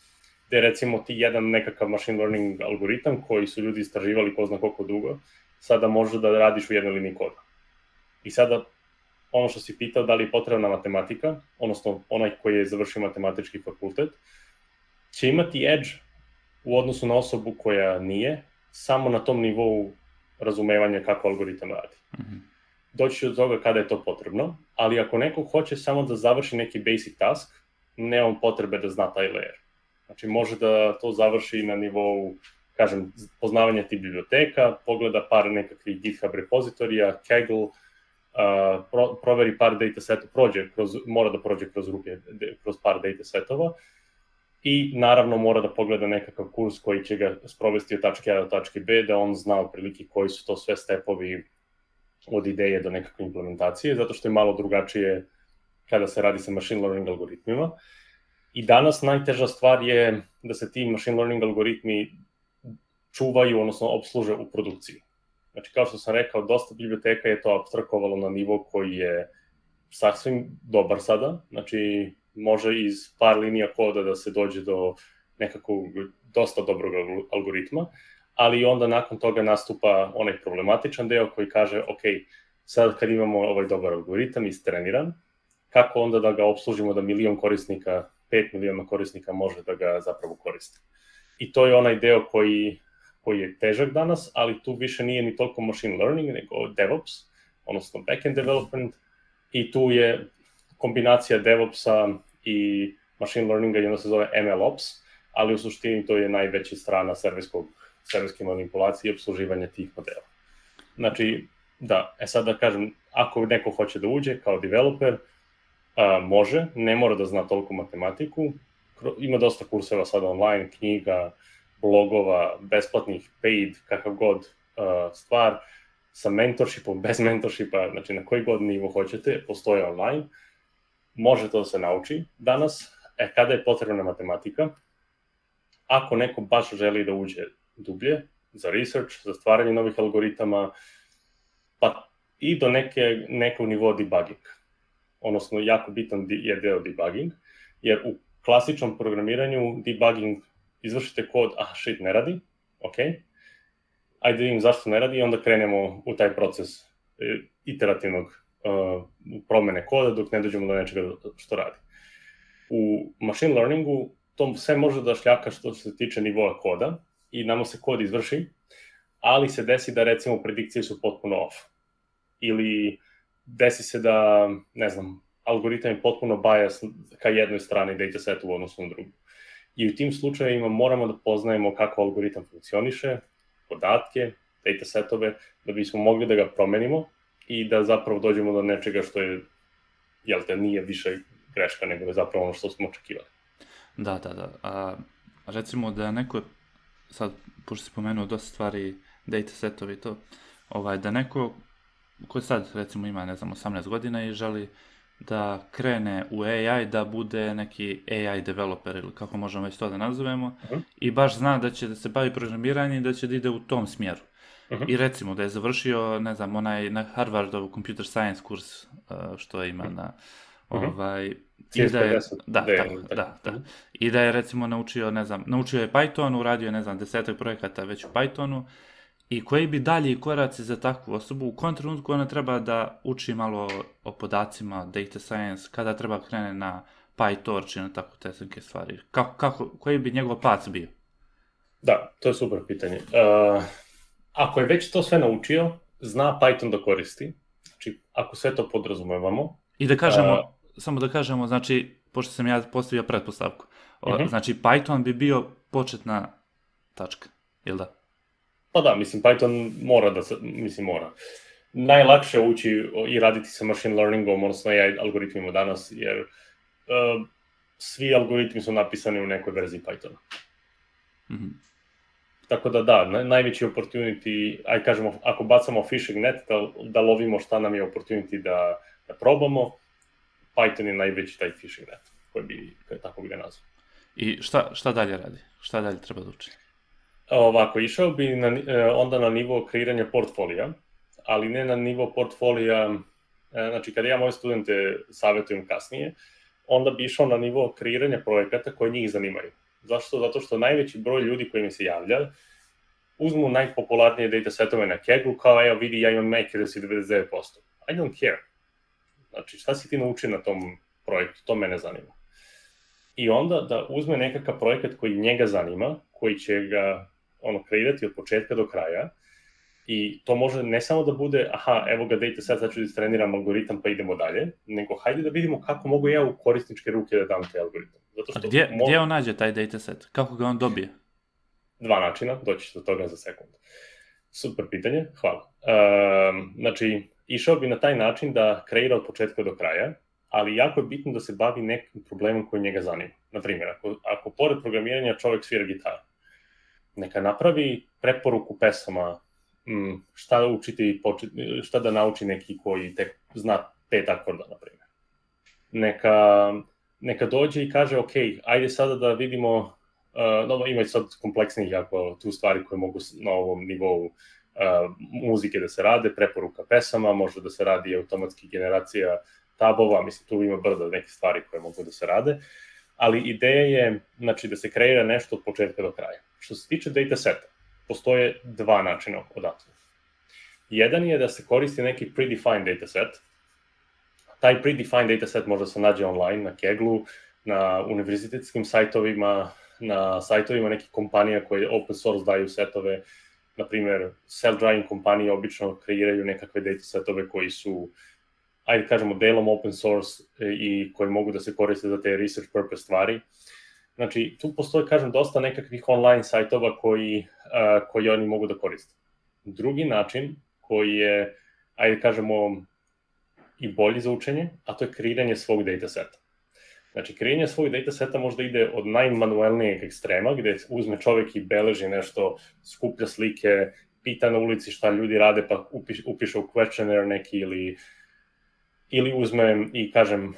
gde recimo ti jedan nekakav machine learning algoritam koji su ljudi istraživali ko zna koliko dugo, sada može da radiš u jednoj liniji koda. I sada ono što si pitao da li je potrebna matematika, odnosno onaj koji je završio matematički fakultet, će imati edge u odnosu na osobu koja nije, samo na tom nivou razumevanja kako algoritam radi. Mm -hmm. Doći do toga kada je to potrebno, ali ako neko hoće samo da završi neki basic task, nema potrebe da zna taj layer. Znači može da to završi na nivou kažem, poznavanja tih biblioteka, pogleda par nekakvih GitHub repozitorija, Kaggle, uh, pro, proveri par dataseta, prođe kroz, mora da prođe kroz ruke, kroz par datasetova, i naravno mora da pogleda nekakav kurs koji će ga sprovesti od tačke A do tačke B, da on zna otprilike koji su to sve stepovi od ideje do nekakve implementacije, zato što je malo drugačije kada se radi sa machine learning algoritmima. I danas najteža stvar je da se ti machine learning algoritmi čuvaju, odnosno obsluže u produkciji. Znači, kao što sam rekao, dosta biblioteka je to abstrakovalo na nivo koji je sasvim dobar sada. Znači, može iz par linija koda da se dođe do nekakvog dosta dobrog algoritma, ali onda nakon toga nastupa onaj problematičan deo koji kaže, ok, sad kad imamo ovaj dobar algoritam istreniran, kako onda da ga obslužimo da milion korisnika, 5 miliona korisnika može da ga zapravo koristi. I to je onaj deo koji, koji je težak danas, ali tu više nije ni toliko machine learning, nego DevOps, odnosno backend development, i tu je kombinacija DevOpsa i machine learninga onda se zove MLOps, ali u suštini to je najveća strana serverskog, serverske manipulacije i obsluživanja tih modela. Znači, da, e sad da kažem, ako neko hoće da uđe kao developer, a, može, ne mora da zna toliko matematiku, ima dosta kurseva sada online, knjiga, blogova, besplatnih, paid, kakav god a, stvar, sa mentorshipom, bez mentorshipa, znači na koji god nivo hoćete, postoje online, može to da se nauči danas, e kada je potrebna matematika, ako neko baš želi da uđe dublje, za research, za stvaranje novih algoritama, pa i do neke, nekog nivoa debugging. Odnosno, jako bitan je deo debugging, jer u klasičnom programiranju debugging izvršite kod, ah, shit, ne radi, ok, ajde da vidim zašto ne radi i onda krenemo u taj proces e, iterativnog uh, promene koda dok ne dođemo do nečega što radi. U machine learningu to sve može da šljaka što se tiče nivoa koda i nama se kod izvrši, ali se desi da recimo predikcije su potpuno off. Ili desi se da, ne znam, algoritam je potpuno bias ka jednoj strani datasetu u odnosu na drugu. I u tim slučajevima moramo da poznajemo kako algoritam funkcioniše, podatke, datasetove, da bismo mogli da ga promenimo i da zapravo dođemo do nečega što je, jel te, nije više greška, nego je zapravo ono što smo očekivali. Da, da, da. A, recimo da neko, sad, pošto si pomenuo dosta stvari, datasetovi i to, ovaj, da neko ko sad recimo ima, ne znam, 18 godina i želi da krene u AI, da bude neki AI developer ili kako možemo već to da nazovemo uh mhm. -huh. i baš zna da će da se bavi programiranjem i da će da ide u tom smjeru. Uh mhm. -huh. I recimo da je završio, ne znam, onaj na Harvardov computer science kurs uh, što ima na uh mhm. -huh. ovaj i da je, da, da, da, da. I da je recimo naučio, ne znam, naučio je Python, uradio je, ne znam, desetak projekata već u Pythonu i koji bi dalji koraci za takvu osobu u kom trenutku ona treba da uči malo o podacima, data science, kada treba krene na PyTorch i na tako te neke stvari. Kako, kako, koji bi njegov pac bio? Da, to je super pitanje. Uh, ako je već to sve naučio, zna Python da koristi. Znači, ako sve to podrazumevamo... I da kažemo, uh, samo da kažemo, znači, pošto sam ja postavio pretpostavku, uh mhm. -huh. znači Python bi bio početna tačka, jel da? Pa da, mislim, Python mora da se, mislim, mora. Najlakše ući i raditi sa machine learningom, odnosno AI algoritmima danas, jer uh, svi algoritmi su napisani u nekoj verziji Pythona. Mm -hmm. Tako da da, na, najveći opportunity, aj kažemo, ako bacamo fishing net, da, da lovimo šta nam je opportunity da, da probamo, Python je najveći taj fishing net, koji bi, koji tako bi ga nazvao. I šta, šta dalje radi? Šta dalje treba da učiti? Ovako, išao bi na, e, onda na nivo kreiranja portfolija, ali ne na nivo portfolija, e, znači kada ja moje studente savjetujem kasnije, onda bi išao na nivo kreiranja projekata koji njih zanimaju. Zašto? Zato što najveći broj ljudi koji mi se javlja uzmu najpopularnije datasetove na Keglu, kao evo vidi ja imam accuracy 99%. I don't care. Znači šta si ti naučio na tom projektu, to mene zanima. I onda da uzme nekakav projekat koji njega zanima, koji će ga ono, kreirati od početka do kraja, I to može ne samo da bude, aha, evo ga data set, sad ću da istreniram algoritam pa idemo dalje, nego hajde da vidimo kako mogu ja u korisničke ruke da dam taj algoritam. Zato što gdje, mo... gdje on nađe taj dataset? Kako ga on dobije? Dva načina, doći do toga za sekund. Super pitanje, hvala. Um, znači, išao bi na taj način da kreira od početka do kraja, ali jako je bitno da se bavi nekim problemom koji njega zanima. Naprimjer, ako, ako pored programiranja čovek svira gitaru, neka napravi preporuku pesama, mm, šta da učiti, šta da nauči neki koji tek zna pet akorda, na primjer. Neka, neka dođe i kaže, ok, ajde sada da vidimo, uh, no, ima sad kompleksnih jako tu stvari koje mogu na ovom nivou uh, muzike da se rade, preporuka pesama, može da se radi automatski generacija tabova, mislim tu ima brdo neke stvari koje mogu da se rade, ali ideja je znači, da se kreira nešto od početka do kraja. Što se tiče dataseta, postoje dva načina odatle. Jedan je da se koristi neki predefined dataset. Taj predefined dataset može da se nađe online, na Keglu, na univerzitetskim sajtovima, na sajtovima nekih kompanija koje open source daju setove, na primer, self-driving kompanije obično kreiraju nekakve datasetove koji su, ajde kažemo, delom open source i koji mogu da se koriste za te research purpose stvari. Uh, Znači, tu postoje, kažem, dosta nekakvih online sajtova koji, uh, koji oni mogu da koriste. Drugi način koji je, ajde kažemo, i bolji za učenje, a to je kreiranje svog dataseta. Znači, kreiranje svog dataseta možda ide od najmanuelnijeg ekstrema, gde uzme čovek i beleži nešto, skuplja slike, pita na ulici šta ljudi rade, pa upiš, upiše u questionnaire neki ili ili uzme i, kažem, uh,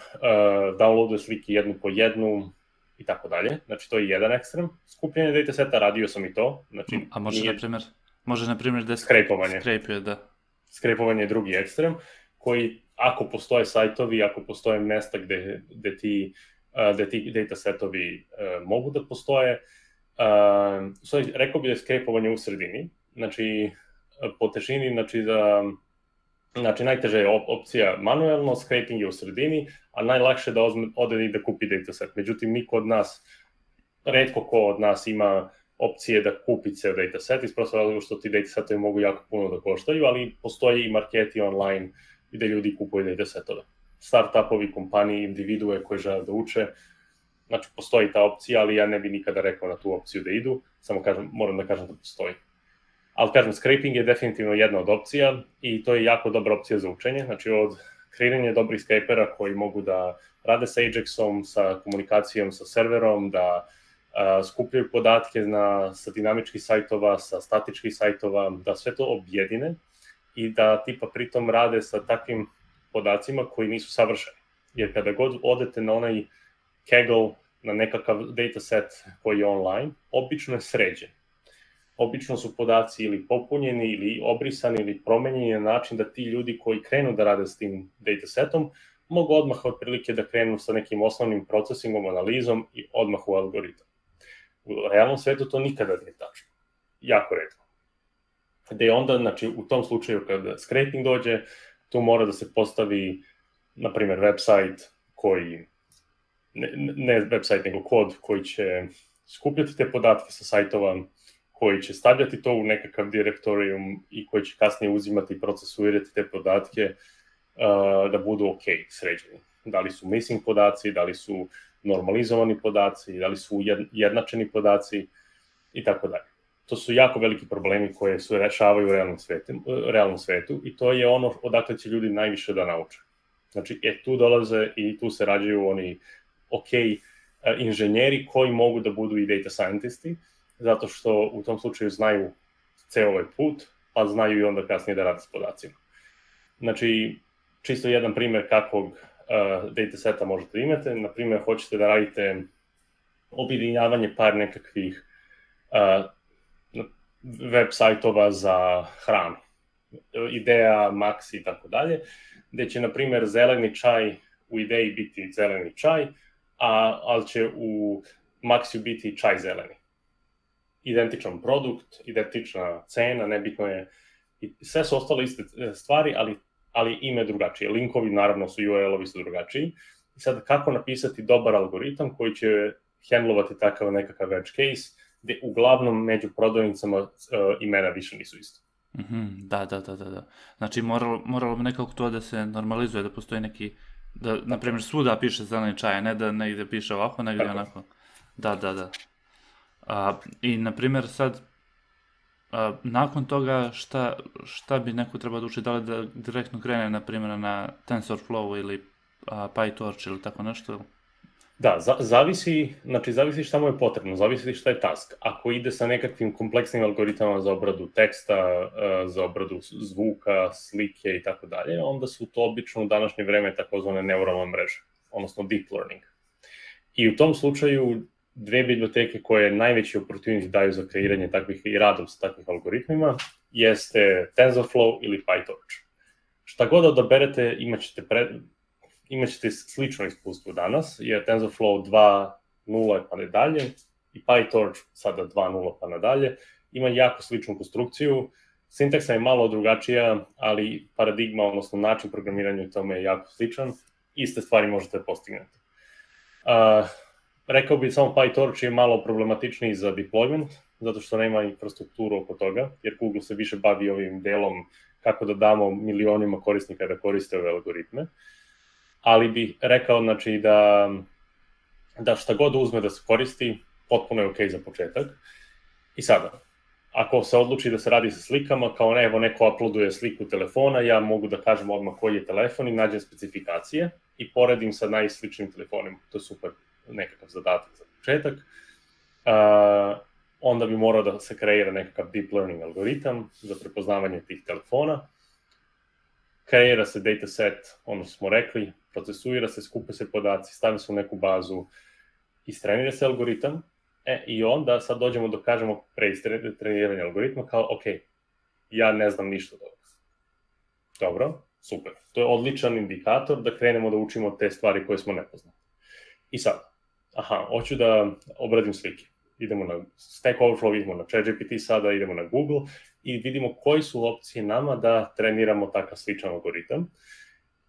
downloaduje slike jednu po jednu, i tako dalje. Znači, to je jedan ekstrem. Skupljanje dataseta, radio sam i to. Znači, A može, nije... na primjer, može, na primjer, da skrepovanje. Skrepuje, da. Skrepovanje je drugi ekstrem, koji, ako postoje sajtovi, ako postoje mesta gde, gde ti, uh, gde ti datasetovi uh, mogu da postoje, uh, sorry, rekao bi da je skrepovanje u sredini. Znači, po težini, znači, da Znači, najteža je op opcija manuelno, scraping je u sredini, a najlakše da ozme, ode i da kupi dataset. Međutim, niko od nas, redko ko od nas ima opcije da kupi ceo dataset, iz prosto razloga što ti datasetovi mogu jako puno da koštaju, ali postoje i marketi online da ljudi kupuju data setove. Startupovi, kompanije, individue koje žele da uče, znači postoji ta opcija, ali ja ne bi nikada rekao na tu opciju da idu, samo kažem, moram da kažem da postoji. Ali kažem, scraping je definitivno jedna od opcija i to je jako dobra opcija za učenje, znači od kreiranja dobrih scrapera koji mogu da rade sa Ajaxom, sa komunikacijom sa serverom, da uh, skupljaju podatke na, sa dinamičkih sajtova, sa statičkih sajtova, da sve to objedine i da tipa pritom rade sa takvim podacima koji nisu savršeni. Jer kada god odete na onaj Kaggle, na nekakav dataset koji je online, obično je sređen. Obično su podaci ili popunjeni ili obrisani ili promenjeni na način da ti ljudi koji krenu da rade s tim datasetom mogu odmah otprilike da krenu sa nekim osnovnim procesingom, analizom i odmah u algoritam. U realnom svetu to nikada nije tačno. Jako redko. Gde onda, znači, u tom slučaju kada scraping dođe, tu mora da se postavi, na primjer, website koji, ne, ne website, nego kod koji će skupljati te podatke sa sajtova, koji će stavljati to u nekakav direktorijum i koji će kasnije uzimati i procesuirati te podatke uh, da budu ok, sređeni. Da li su missing podaci, da li su normalizovani podaci, da li su jednačeni podaci i tako dalje. To su jako veliki problemi koje se rešavaju u realnom svetu, realnom svetu i to je ono odakle će ljudi najviše da nauče. Znači, e, tu dolaze i tu se rađaju oni ok inženjeri koji mogu da budu i data scientisti, zato što u tom slučaju znaju ceo ovaj put, pa znaju i onda kasnije da rade s podacima. Znači, čisto jedan primer kakvog uh, dataseta možete da imate. Na primjer, hoćete da radite objedinjavanje par nekakvih uh, web sajtova za hranu. Ideja, Maxi i tako dalje, gde će, na primjer, zeleni čaj u ideji biti zeleni čaj, a, ali će u Maxiju biti čaj zeleni. Identičan produkt, identična cena, nebitno je, i sve su ostale iste stvari, ali ali ime drugačije. Linkovi naravno su URL-ovi su drugačiji. I sad kako napisati dobar algoritam koji će handlovati takav nekakav edge case, gde uglavnom među prodavnicama uh, imena više nisu isto. Mm -hmm, da, da, da, da, da. Znači moralo, moralo bi nekako to da se normalizuje, da postoji neki, da, na primjer, svuda piše zeleni čaj, ne da negde piše ovako, negde Tako. onako. Da, da, da. A, I, na primjer, sad, a, nakon toga šta, šta bi neko trebao da uči, da li da direktno krene, na primjer, na TensorFlow ili a, PyTorch ili tako nešto? Da, za, zavisi, znači zavisi šta mu je potrebno, zavisi šta je task. Ako ide sa nekakvim kompleksnim algoritama za obradu teksta, za obradu zvuka, slike i tako dalje, onda su to obično u današnje vreme takozvane neuralne mreže, odnosno deep learning. I u tom slučaju dve biblioteke koje najveći opportunity daju za kreiranje takvih i radom sa takvih algoritmima jeste TensorFlow ili PyTorch. Šta god odaberete, imaćete, pre, imaćete slično iskustvo danas, jer TensorFlow 2.0 pa nadalje i PyTorch sada 2.0 pa nadalje ima jako sličnu konstrukciju, sintaksa je malo drugačija, ali paradigma, odnosno način programiranja u tome je jako sličan, iste stvari možete postignati. Uh, rekao bih samo PyTorch je malo problematičniji za deployment, zato što nema infrastrukturu oko toga, jer Google se više bavi ovim delom kako da damo milionima korisnika da koriste ove algoritme. Ali bih rekao znači, da, da šta god uzme da se koristi, potpuno je ok za početak. I sada, ako se odluči da se radi sa slikama, kao ne, evo neko uploaduje sliku telefona, ja mogu da kažem odmah koji je telefon i nađem specifikacije i poredim sa najsličnim telefonima. To je super nekakav zadatak za početak. Uh, onda bi morao da se kreira nekakav deep learning algoritam za prepoznavanje tih telefona. Kreira se dataset, ono smo rekli, procesuira se, skupe se podaci, stavi se u neku bazu, istrenira se algoritam, e, i onda sad dođemo do, kažemo, pre treniranja algoritma, kao, ok, ja ne znam ništa ovoga. Dobro, super. To je odličan indikator da krenemo da učimo te stvari koje smo nepoznati. I sad, aha, hoću da obradim slike. Idemo na Stack Overflow, idemo na ChatGPT sada, idemo na Google i vidimo koji su opcije nama da treniramo takav sličan algoritam.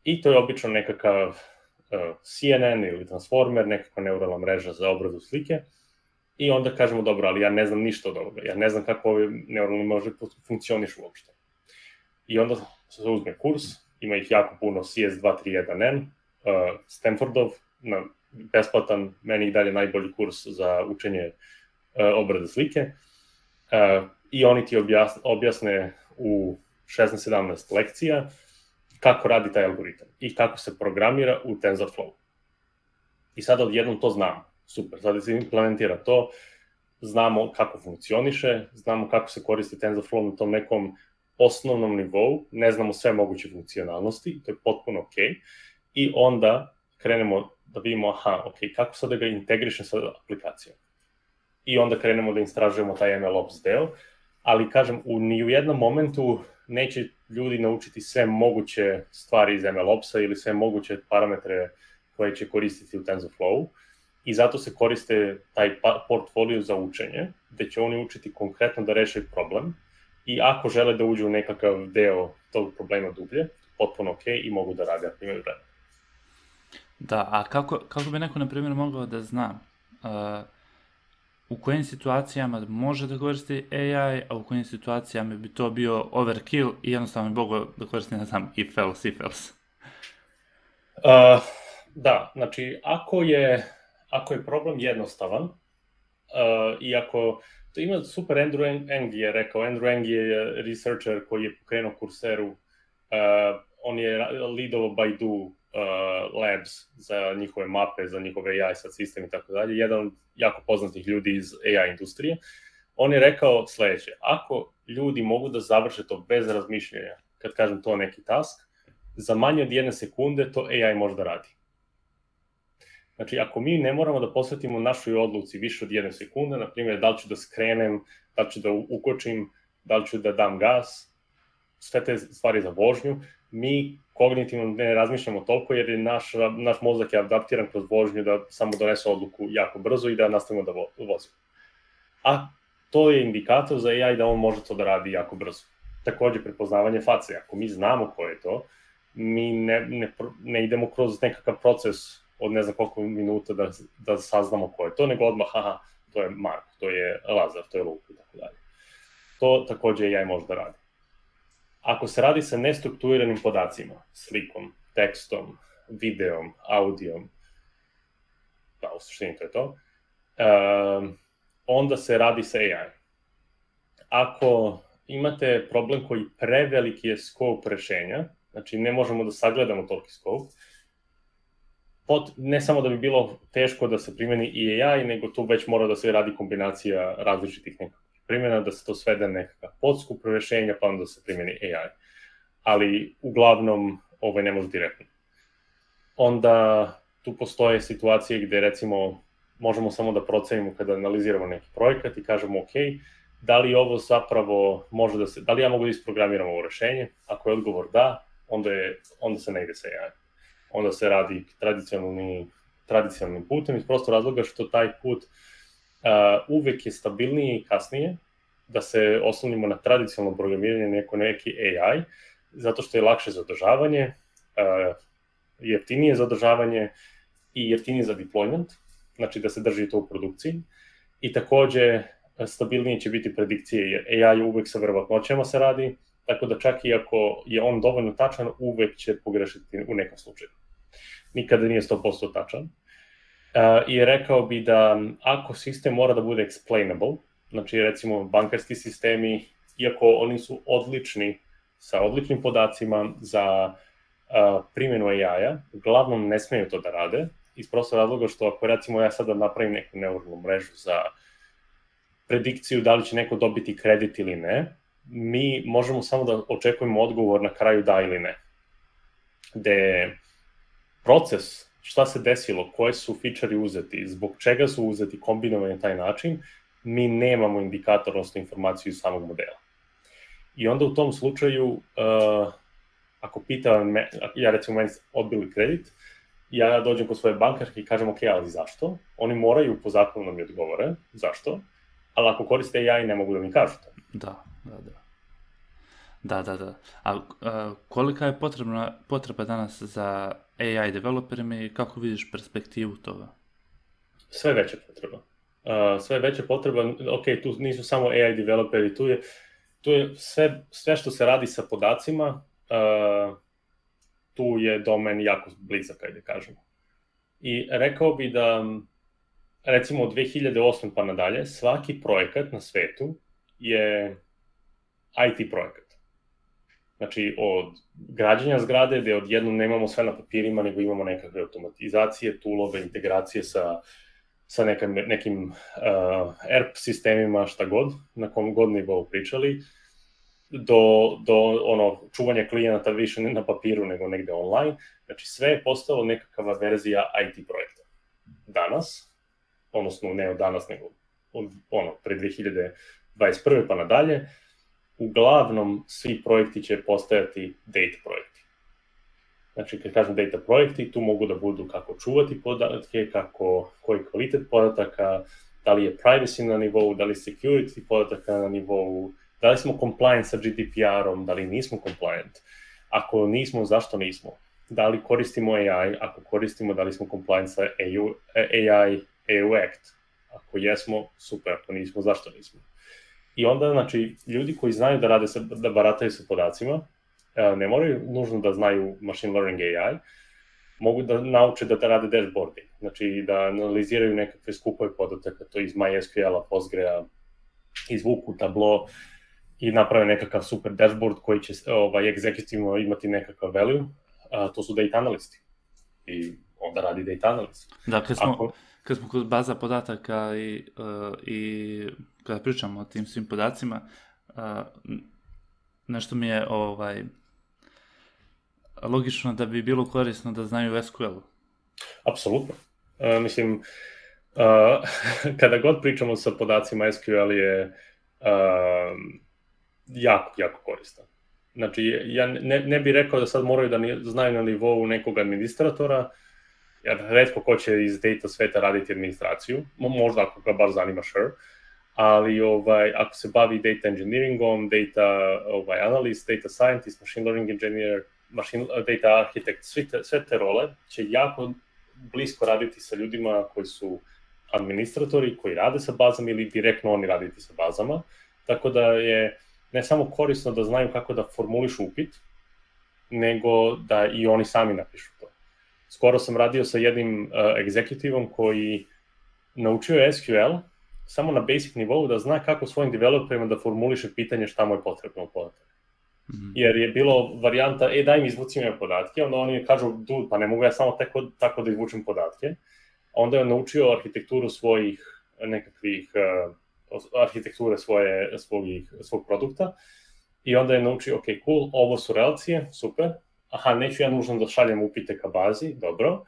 I to je obično nekakav uh, CNN ili Transformer, nekakva neuralna mreža za obradu slike. I onda kažemo, dobro, ali ja ne znam ništa od ovoga, ja ne znam kako ove neuralne mreže funkcionišu uopšte. I onda se uzme kurs ima ih jako puno, CS231N, uh, Stanfordov, na besplatan, meni i dalje najbolji kurs za učenje uh, obrade slike. Uh, I oni ti objasne, objasne u 16-17 lekcija kako radi taj algoritam i kako se programira u TensorFlow. I sada odjednom to znamo. Super, sada se implementira to, znamo kako funkcioniše, znamo kako se koristi TensorFlow na tom nekom osnovnom nivou, ne znamo sve moguće funkcionalnosti, to je potpuno ok, i onda krenemo da vidimo, aha, ok, kako sad da ga integrišem sa aplikacijom. I onda krenemo da istražujemo taj MLOps deo, ali kažem, u ni u jednom momentu neće ljudi naučiti sve moguće stvari iz MLOpsa ili sve moguće parametre koje će koristiti u TensorFlow i zato se koriste taj pa, portfolio za učenje, gde će oni učiti konkretno da reše problem i ako žele da uđu u nekakav deo tog problema dublje, potpuno ok i mogu da rade ako imaju vremena. Da, a kako, kako bi neko, na primjer, mogao da zna uh, u kojim situacijama može da koristi AI, a u kojim situacijama bi to bio overkill i jednostavno bi mogao da koristi, ne znam, if else, if else? Uh, da, znači, ako je, ako je problem jednostavan, uh, i ako to ima super Andrew Eng je rekao, Andrew Eng je researcher koji je pokrenuo kurseru, uh, on je leadovo Baidu uh, Labs za njihove mape, za njihove AI sad sistem i tako dalje, jedan od jako poznatih ljudi iz AI industrije. On je rekao sledeće, ako ljudi mogu da završe to bez razmišljanja, kad kažem to neki task, za manje od jedne sekunde to AI može da radi. Znači, ako mi ne moramo da posvetimo našoj odluci više od jedne sekunde, na primjer, da li ću da skrenem, da li ću da ukočim, da li ću da dam gas, sve te stvari za vožnju, mi kognitivno ne razmišljamo toliko jer je naš, naš mozak je adaptiran kroz vožnju da samo donese odluku jako brzo i da nastavimo da vozimo. A to je indikator za AI da on može to da radi jako brzo. Takođe, prepoznavanje face. Ako mi znamo ko je to, mi ne, ne, ne idemo kroz nekakav proces od ne znam koliko minuta da, da saznamo ko je to, nego odmah, aha, to je Mark, to je Lazar, to je Luka i tako dalje. To takođe AI može da radi. Ako se radi sa nestrukturiranim podacima, slikom, tekstom, videom, audijom, da, u suštini to je to, onda se radi sa AI. Ako imate problem koji preveliki je scope rešenja, znači ne možemo da sagledamo toliki scope, pot, ne samo da bi bilo teško da se primeni i AI, nego tu već mora da se radi kombinacija različitih nekakvih primjena, da se to svede nekakav podskup rešenja, pa onda da se primeni AI. Ali uglavnom ovaj ne može direktno. Onda tu postoje situacije gde recimo možemo samo da procenimo kada analiziramo neki projekat i kažemo ok, da li ovo zapravo može da se, da li ja mogu da isprogramiram ovo rešenje? Ako je odgovor da, onda, je, onda se ne ide sa AI onda se radi tradicionalni, tradicionalnim putem iz prostog razloga što taj put uh, uvek je stabilniji kasnije, da se oslonimo na tradicionalno programiranje neko neki AI, zato što je lakše za održavanje, uh, jeftinije za održavanje i jeftinije za deployment, znači da se drži to u produkciji. I takođe stabilnije će biti predikcije, jer AI uvek sa verovatnoćama se radi, tako da čak i ako je on dovoljno tačan, uvek će pogrešiti u nekom slučaju nikada nije 100% tačan. Uh, I rekao bi da ako sistem mora da bude explainable, znači recimo bankarski sistemi, iako oni su odlični sa odličnim podacima za uh, primjenu AI-a, uglavnom ne smeju to da rade, iz prostog razloga što ako recimo ja sada napravim neku neuralnu mrežu za predikciju da li će neko dobiti kredit ili ne, mi možemo samo da očekujemo odgovor na kraju da ili ne. Gde proces, šta se desilo, koje su fičari uzeti, zbog čega su uzeti kombinovani na taj način, mi nemamo indikator, odnosno informaciju iz samog modela. I onda u tom slučaju, uh, ako pita me, ja recimo meni odbili kredit, ja dođem kod svoje bankarke i kažem, ok, ali zašto? Oni moraju po zakonu da mi odgovore, zašto? Ali ako koriste AI, ne mogu da mi kažu to. Da, da, da. Da, da, da. A, a kolika je potrebna, potreba danas za AI developerima i kako vidiš perspektivu toga? Sve veća potreba. Uh, sve veća potreba, ok, tu nisu samo AI developeri, tu je, tu je sve, sve što se radi sa podacima, uh, tu je domen jako blizak, ajde kažemo. I rekao bi da, recimo od 2008 pa nadalje, svaki projekat na svetu je IT projekat. Znači, od građenja zgrade, gde odjedno nemamo sve na papirima, nego imamo nekakve automatizacije, toolove, integracije sa, sa nekim, nekim uh, ERP sistemima, šta god, na kom god nivou pričali, do, do ono, čuvanja klijenata više ne na papiru, nego negde online. Znači, sve je postalo nekakva verzija IT projekta. Danas, odnosno ne od danas, nego od, ono, pre 2021. pa nadalje, uglavnom svi projekti će postajati data projekti. Znači, kad kažem data projekti, tu mogu da budu kako čuvati podatke, kako, koji kvalitet podataka, da li je privacy na nivou, da li security podataka na nivou, da li smo compliant sa GDPR-om, da li nismo compliant. Ako nismo, zašto nismo? Da li koristimo AI? Ako koristimo, da li smo compliant sa EU, AI, EU Act? Ako jesmo, super, ako nismo, zašto nismo? I onda, znači, ljudi koji znaju da rade sa, da barataju sa podacima, e, ne moraju nužno da znaju machine learning AI, mogu da nauče da, da rade dashboarding, znači da analiziraju nekakve skupove podataka, to iz MySQL-a, Postgre-a, izvuku tablo i naprave nekakav super dashboard koji će ovaj, egzekutivno imati nekakav value, a, to su data analisti. I onda radi data analist. Da, kad smo, Ako, kad smo kod baza podataka i, uh, i kada pričamo o tim svim podacima, uh, nešto mi je ovaj, logično da bi bilo korisno da znaju SQL-u. Apsolutno. Uh, mislim, uh, kada god pričamo sa podacima, SQL je uh, jako, jako koristan. Znači, ja ne, ne bih rekao da sad moraju da znaju na nivou nekog administratora, jer redko ko će iz data sveta raditi administraciju, možda ako ga bar zanima, sure, ali ovaj, ako se bavi data engineeringom, data ovaj, analyst, data scientist, machine learning engineer, machine, data architect, sve te, sve te role će jako blisko raditi sa ljudima koji su administratori, koji rade sa bazama ili direktno oni raditi sa bazama, tako da je ne samo korisno da znaju kako da formulišu upit, nego da i oni sami napišu to. Skoro sam radio sa jednim uh, egzekutivom koji naučio SQL samo na basic nivou da zna kako svojim developerima da formuliše pitanje šta mu je potrebno u podatak. Mm -hmm. Jer je bilo varijanta, e daj mi izvuci me podatke, onda oni kažu, du, pa ne mogu ja samo tako, tako da izvučem podatke. Onda je naučio arhitekturu svojih nekakvih, uh, arhitekture svoje, svojih, svog produkta i onda je naučio, ok, cool, ovo su relacije, super, aha, neću ja nužno da šaljem upite ka bazi, dobro, uh,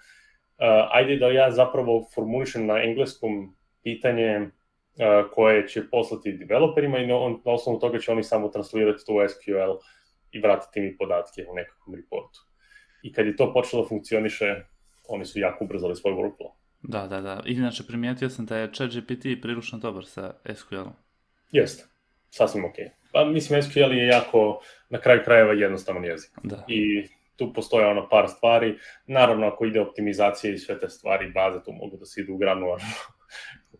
ajde da ja zapravo formulišem na engleskom pitanje koje će poslati developerima i na, na osnovu toga će oni samo translirati to u SQL i vratiti mi podatke u nekakvom reportu. I kad je to počelo da funkcioniše, oni su jako ubrzali svoj workflow. Da, da, da. Inače, primijetio sam da je ChatGPT prilično dobar sa SQL-om. Jeste, sasvim ok. Pa mislim, SQL je jako, na kraju krajeva, jednostavan jezik. Da. I tu postoje ono par stvari. Naravno, ako ide optimizacija i sve te stvari, baze tu mogu da se idu u granularno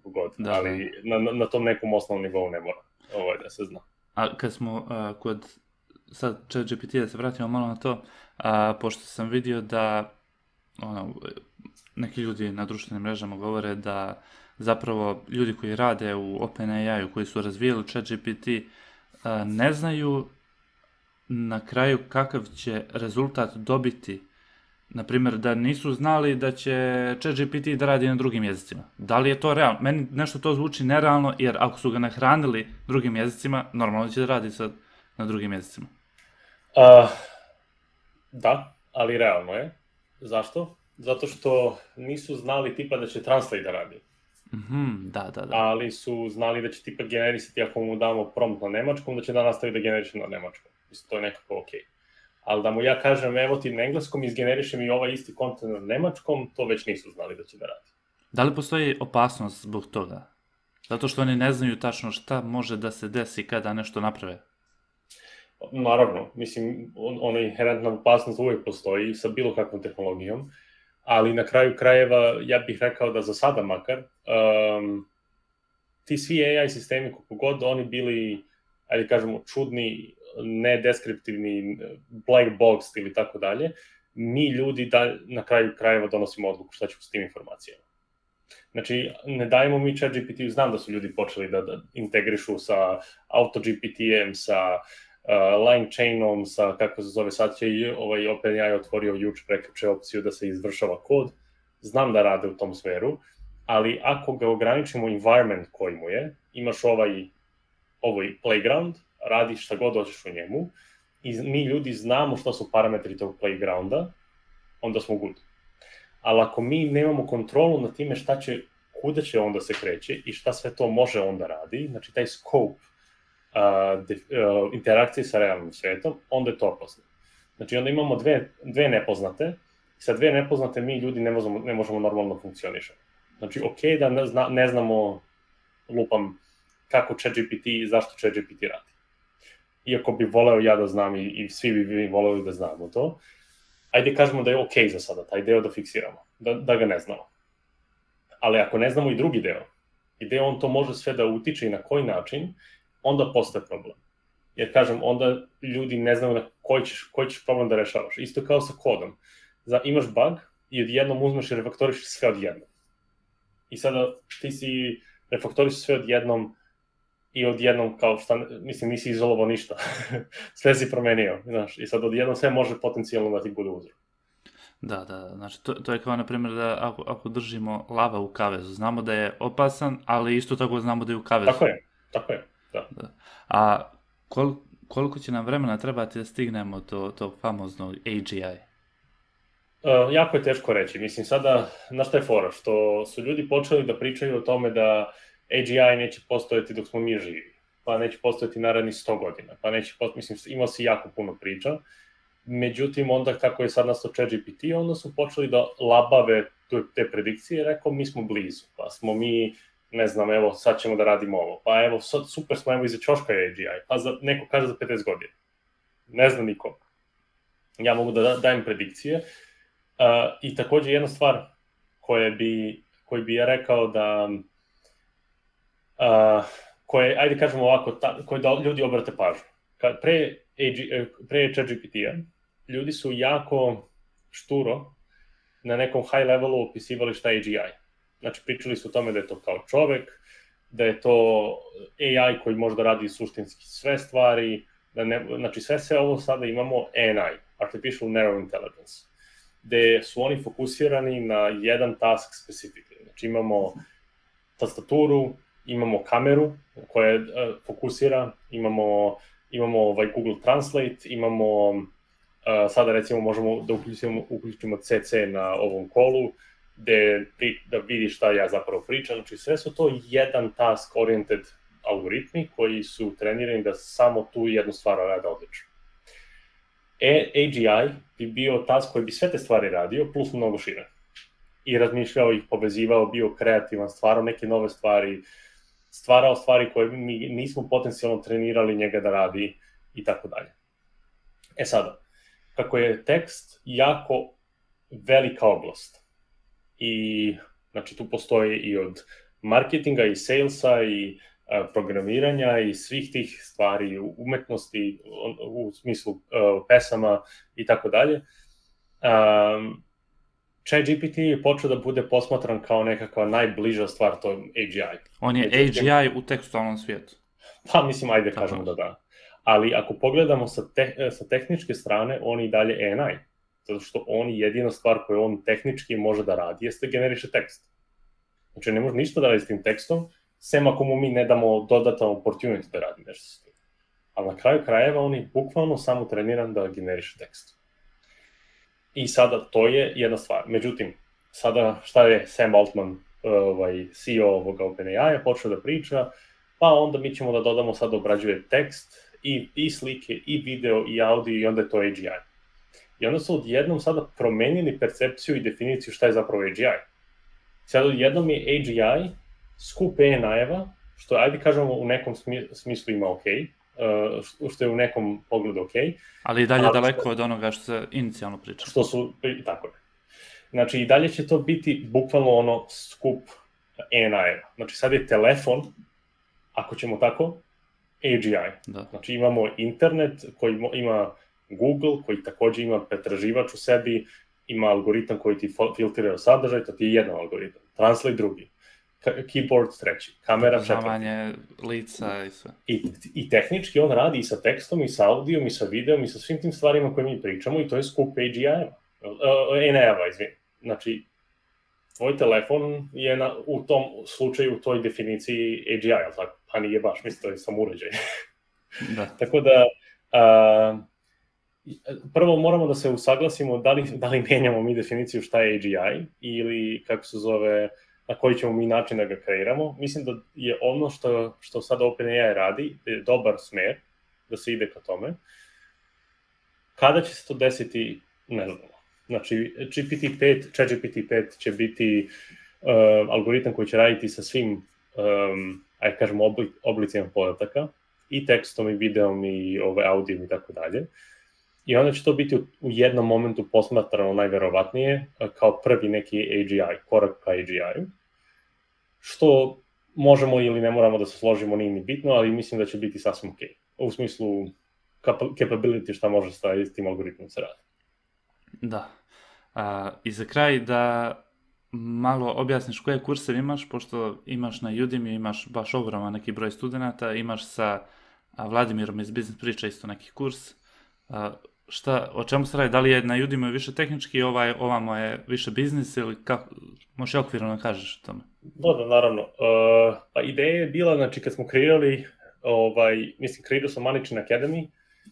kako god, da, ali da. na, na tom nekom osnovnom nivou ne mora ovaj, da se zna. A kad smo uh, kod sad chat GPT da se vratimo malo na to, uh, pošto sam vidio da ono, neki ljudi na društvenim mrežama govore da zapravo ljudi koji rade u OpenAI-u, koji su razvijali ChatGPT, ne znaju na kraju kakav će rezultat dobiti na primjer, da nisu znali da će ChatGPT da radi na drugim jezicima. Da li je to realno? Meni nešto to zvuči nerealno, jer ako su ga nahranili drugim jezicima, normalno će da radi sad na drugim jezicima. Uh, da, ali realno je. Zašto? Zato što nisu znali tipa da će Translate da radi. Mm -hmm, da, da, da. Ali su znali da će tipa generisati ako mu damo prompt na nemačkom, da će da nastavi da generiše na nemačkom. Mislim, to je nekako okej. Okay. Ali da mu ja kažem, evo ti na engleskom, izgeneriše mi ovaj isti kontent na nemačkom, to već nisu znali da će da radi. Da li postoji opasnost zbog toga? Zato što oni ne znaju tačno šta može da se desi kada nešto naprave? Naravno, mislim, on, ona inherentna opasnost uvijek postoji sa bilo kakvom tehnologijom, ali na kraju krajeva ja bih rekao da za sada makar, um, ti svi AI sistemi, kako god oni bili, ajde kažemo, čudni nedeskriptivni black box ili tako dalje, mi ljudi da, na kraju krajeva donosimo odluku šta ćemo s tim informacijama. Znači, ne dajemo mi chat GPT, znam da su ljudi počeli da, da integrišu sa AutoGPT-em, sa uh, line chainom, sa, kako se zove, sad će i ovaj OpenAI otvorio juče prekriče opciju da se izvršava kod, znam da rade u tom sferu, ali ako ga ograničimo environment koji mu je, imaš ovaj, ovaj playground, radiš šta god hoćeš u njemu, i mi ljudi znamo šta su parametri tog playgrounda, onda smo good. Ali ako mi nemamo kontrolu na time šta će, kuda će onda se kreće i šta sve to može onda radi, znači taj scope uh, de, uh, interakcije sa realnim svetom, onda je to opasno. Znači onda imamo dve, dve nepoznate, sa dve nepoznate mi ljudi ne možemo, ne možemo normalno funkcionišati. Znači, ok da ne, zna, ne znamo, lupam, kako ChatGPT i zašto ChatGPT radi. Iako bi voleo ja da znam i, i svi bi vi voleli da znamo to, ajde kažemo da je ok za sada, taj deo da fiksiramo, da, da ga ne znamo. Ali ako ne znamo i drugi deo, i gde on to može sve da utiče i na koji način, onda postaje problem. Jer kažem, onda ljudi ne znaju na koji ćeš, koji ćeš problem da rešavaš. Isto kao sa kodom. Za, imaš bug i odjednom uzmeš i refaktoriš sve odjednom. I sada ti si refaktoriš sve odjednom i odjednom kao šta, mislim, nisi izolovao ništa. sve si promenio, znaš, i sad odjednom sve može potencijalno da ti bude uzrok. Da, da, znači to, to je kao na primjer da ako, ako držimo lava u kavezu, znamo da je opasan, ali isto tako znamo da je u kavezu. Tako je, tako je, da. da. A kol, koliko će nam vremena trebati da stignemo do tog famoznog AGI? Uh, jako je teško reći. Mislim, sada, na šta je fora? Što su ljudi počeli da pričaju o tome da AGI neće postojati dok smo mi živi, pa neće postojati naredni 100 godina, pa neće postojati, mislim, imao si jako puno priča. Međutim, onda kako je sad nastao ChatGPT, onda su počeli da labave te predikcije, rekao mi smo blizu, pa smo mi, ne znam, evo sad ćemo da radimo ovo, pa evo sad super smo, evo iza čoška je AGI, pa za, neko kaže za 50 godina. Ne znam niko. Ja mogu da dajem predikcije. Uh, I takođe jedna stvar koja bi, koji bi ja rekao da koje, ajde kažemo ovako, ta, koje da ljudi obrate pažnju. Kad pre, AG, pre ChatGPT-a, ljudi su jako šturo na nekom high levelu opisivali šta je AGI. Znači, pričali su o tome da je to kao čovek, da je to AI koji može da radi suštinski sve stvari, da ne, znači sve se ovo sada imamo ANI, Artificial Narrow Intelligence, gde su oni fokusirani na jedan task specifično. Znači imamo tastaturu, imamo kameru koja uh, fokusira, imamo, imamo ovaj Google Translate, imamo uh, sada recimo možemo da uključimo, uključimo CC na ovom kolu, gde pri, da vidi šta ja zapravo pričam, znači sve su to jedan task oriented algoritmi koji su trenirani da samo tu jednu stvar rade odlično. E, AGI bi bio task koji bi sve te stvari radio, plus mnogo šire. I razmišljao ih, povezivao, bio kreativan, stvarao neke nove stvari, uh, stvarao stvari koje mi nismo potencijalno trenirali njega da radi i tako dalje. E sada, kako je tekst jako velika oblast i znači tu postoji i od marketinga i salesa i a, programiranja i svih tih stvari, umetnosti u, smislu a, pesama i tako dalje. ChatGPT je počeo da bude posmatran kao nekakva najbliža stvar to AGI. On je AGI u tekstualnom svijetu. Pa mislim, ajde Tako. kažemo da da. Ali ako pogledamo sa, te, sa tehničke strane, on i dalje AI. Zato što on jedina stvar koju on tehnički može da radi jeste generiše tekst. Znači ne može ništa da radi s tim tekstom, sem ako mu mi ne damo dodatan opportunity da radi nešto s tim. Ali na kraju krajeva on je bukvalno samo treniran da generiše tekst. I sada to je jedna stvar. Međutim, sada šta je Sam Altman, ovaj, CEO ovoga OpenAI, počeo da priča, pa onda mi ćemo da dodamo sad obrađuje tekst i, i slike, i video, i audio, i onda je to AGI. I onda su odjednom sada promenili percepciju i definiciju šta je zapravo AGI. Sad odjednom je AGI skup AI-eva, što ajde kažemo u nekom smislu ima ok, uh, što je u nekom pogledu ok. Ali i dalje ali daleko što, od onoga što se inicijalno priča. Što su, tako je. Znači, i dalje će to biti bukvalno ono skup NI. Znači, sad je telefon, ako ćemo tako, AGI. Da. Znači, imamo internet koji ima Google, koji takođe ima pretraživač u sebi, ima algoritam koji ti filtrira sadržaj, to ti je jedan algoritam. Translate drugi. Keyboard treći. Kamera četvrti. Poznavanje lica i sve. I, I tehnički on radi i sa tekstom, i sa audijom, i sa videom, i sa svim tim stvarima koje mi pričamo, i to je skup AGI-eva. Uh, NF-a, izvim. Znači, tvoj telefon je na, u tom slučaju u toj definiciji AGI, ali tako? Pa nije baš, mislim, to je sam uređaj. Da. tako da, a, prvo moramo da se usaglasimo da li, da li menjamo mi definiciju šta je AGI ili kako se zove, na koji ćemo mi način da ga kreiramo. Mislim da je ono što, što sad OpenAI radi je dobar smer da se ide ka tome. Kada će se to desiti, ne znamo. Znači, GPT-5, ChatGPT-5 će biti uh, algoritam koji će raditi sa svim, um, ajde kažemo, oblik, oblicima podataka, i tekstom, i videom, i ovaj, audijom i tako dalje. I onda će to biti u, u jednom momentu posmatrano najverovatnije kao prvi neki AGI, korak ka AGI-u. Što možemo ili ne moramo da se složimo, nije ni bitno, ali mislim da će biti sasvim ok. U smislu capability šta može sa tim algoritmom se radi. Da. A, I za kraj da malo objasniš koje kurse imaš, pošto imaš na Udemy, imaš baš ogroman neki broj studenta, imaš sa Vladimirom iz Business Priča isto neki kurs. A, šta, o čemu se radi? Da li je na Udemy više tehnički, ovaj, ovamo je više biznis ili kako, možeš okvirno da kažeš o tome? Da, da, naravno. Uh, pa ideja je bila, znači kad smo kreirali, ovaj, mislim, kreirao sam Maničin Academy,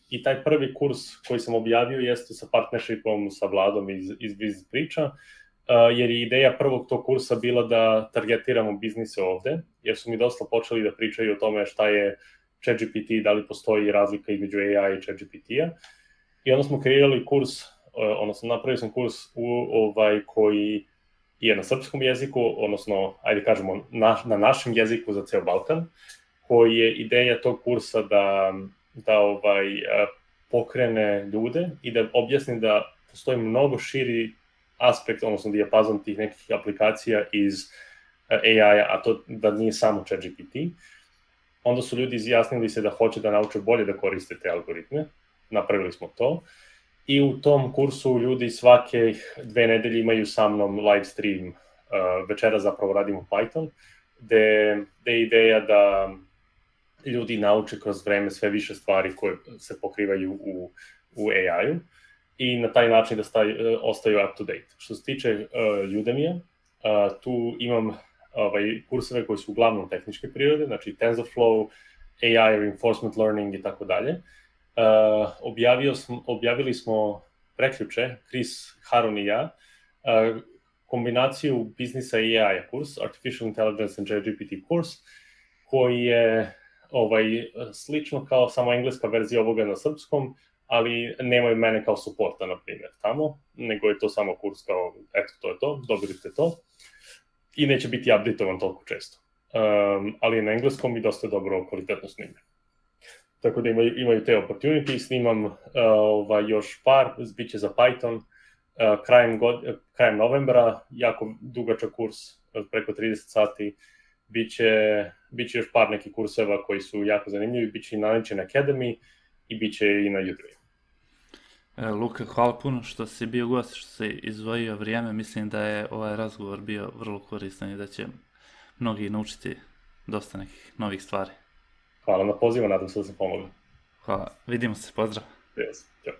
i taj prvi kurs koji sam objavio jeste sa partnershipom sa Vladom iz, iz Business Priča, uh, jer je ideja prvog tog kursa bila da targetiramo biznise ovde, jer su mi dosta počeli da pričaju o tome šta je ChatGPT, da li postoji razlika između AI i ChatGPT-a. I onda smo kreirali kurs, uh, odnosno napravio sam kurs u, ovaj, koji je na srpskom jeziku, odnosno, ajde kažemo, na, na našem jeziku za ceo Balkan, koji je ideja tog kursa da da ovaj pokrene ljude i da objasni da postoji mnogo širi aspekt, odnosno dijapazon tih nekih aplikacija iz AI-a, a to da nije samo ChatGPT. Onda su ljudi izjasnili se da hoće da nauče bolje da koriste te algoritme. Napravili smo to. I u tom kursu ljudi svake dve nedelje imaju sa mnom live stream. Uh, večera zapravo radimo Python, gde, je ideja da ljudi nauče kroz vreme sve više stvari koje se pokrivaju u, u AI-u i na taj način da staju, e, ostaju up to date. Što se tiče uh, Udemy-a, uh, tu imam ovaj, kurseve koji su uglavnom tehničke prirode, znači TensorFlow, AI, reinforcement learning i tako dalje. Uh, objavio smo, objavili smo preključe, Chris, Harun i ja, uh, kombinaciju biznisa i AI kurs, Artificial Intelligence and GPT kurs, koji je ovaj, slično kao samo engleska verzija ovoga na srpskom, ali nemaju mene kao suporta, na primjer, tamo, nego je to samo kurs kao, eto, to je to, dobili ste to, i neće biti updateovan toliko često. Um, ali na engleskom i dosta dobro kvalitetno snimljen. Tako da imaju, imaju te opportunity, snimam uh, ovaj, još par, bit će za Python, uh, krajem, god, krajem novembra, jako dugačak kurs, preko 30 sati, biće, biće još par nekih kurseva koji su jako zanimljivi, biće i na Nature Academy i biće i na Udemy. Luka, hvala puno što si bio gost, što si izvojio vrijeme. Mislim da je ovaj razgovor bio vrlo koristan i da će mnogi naučiti dosta nekih novih stvari. Hvala na pozivu, nadam se da sam pomogao. Hvala, vidimo se, pozdrav. Yes. Ćao.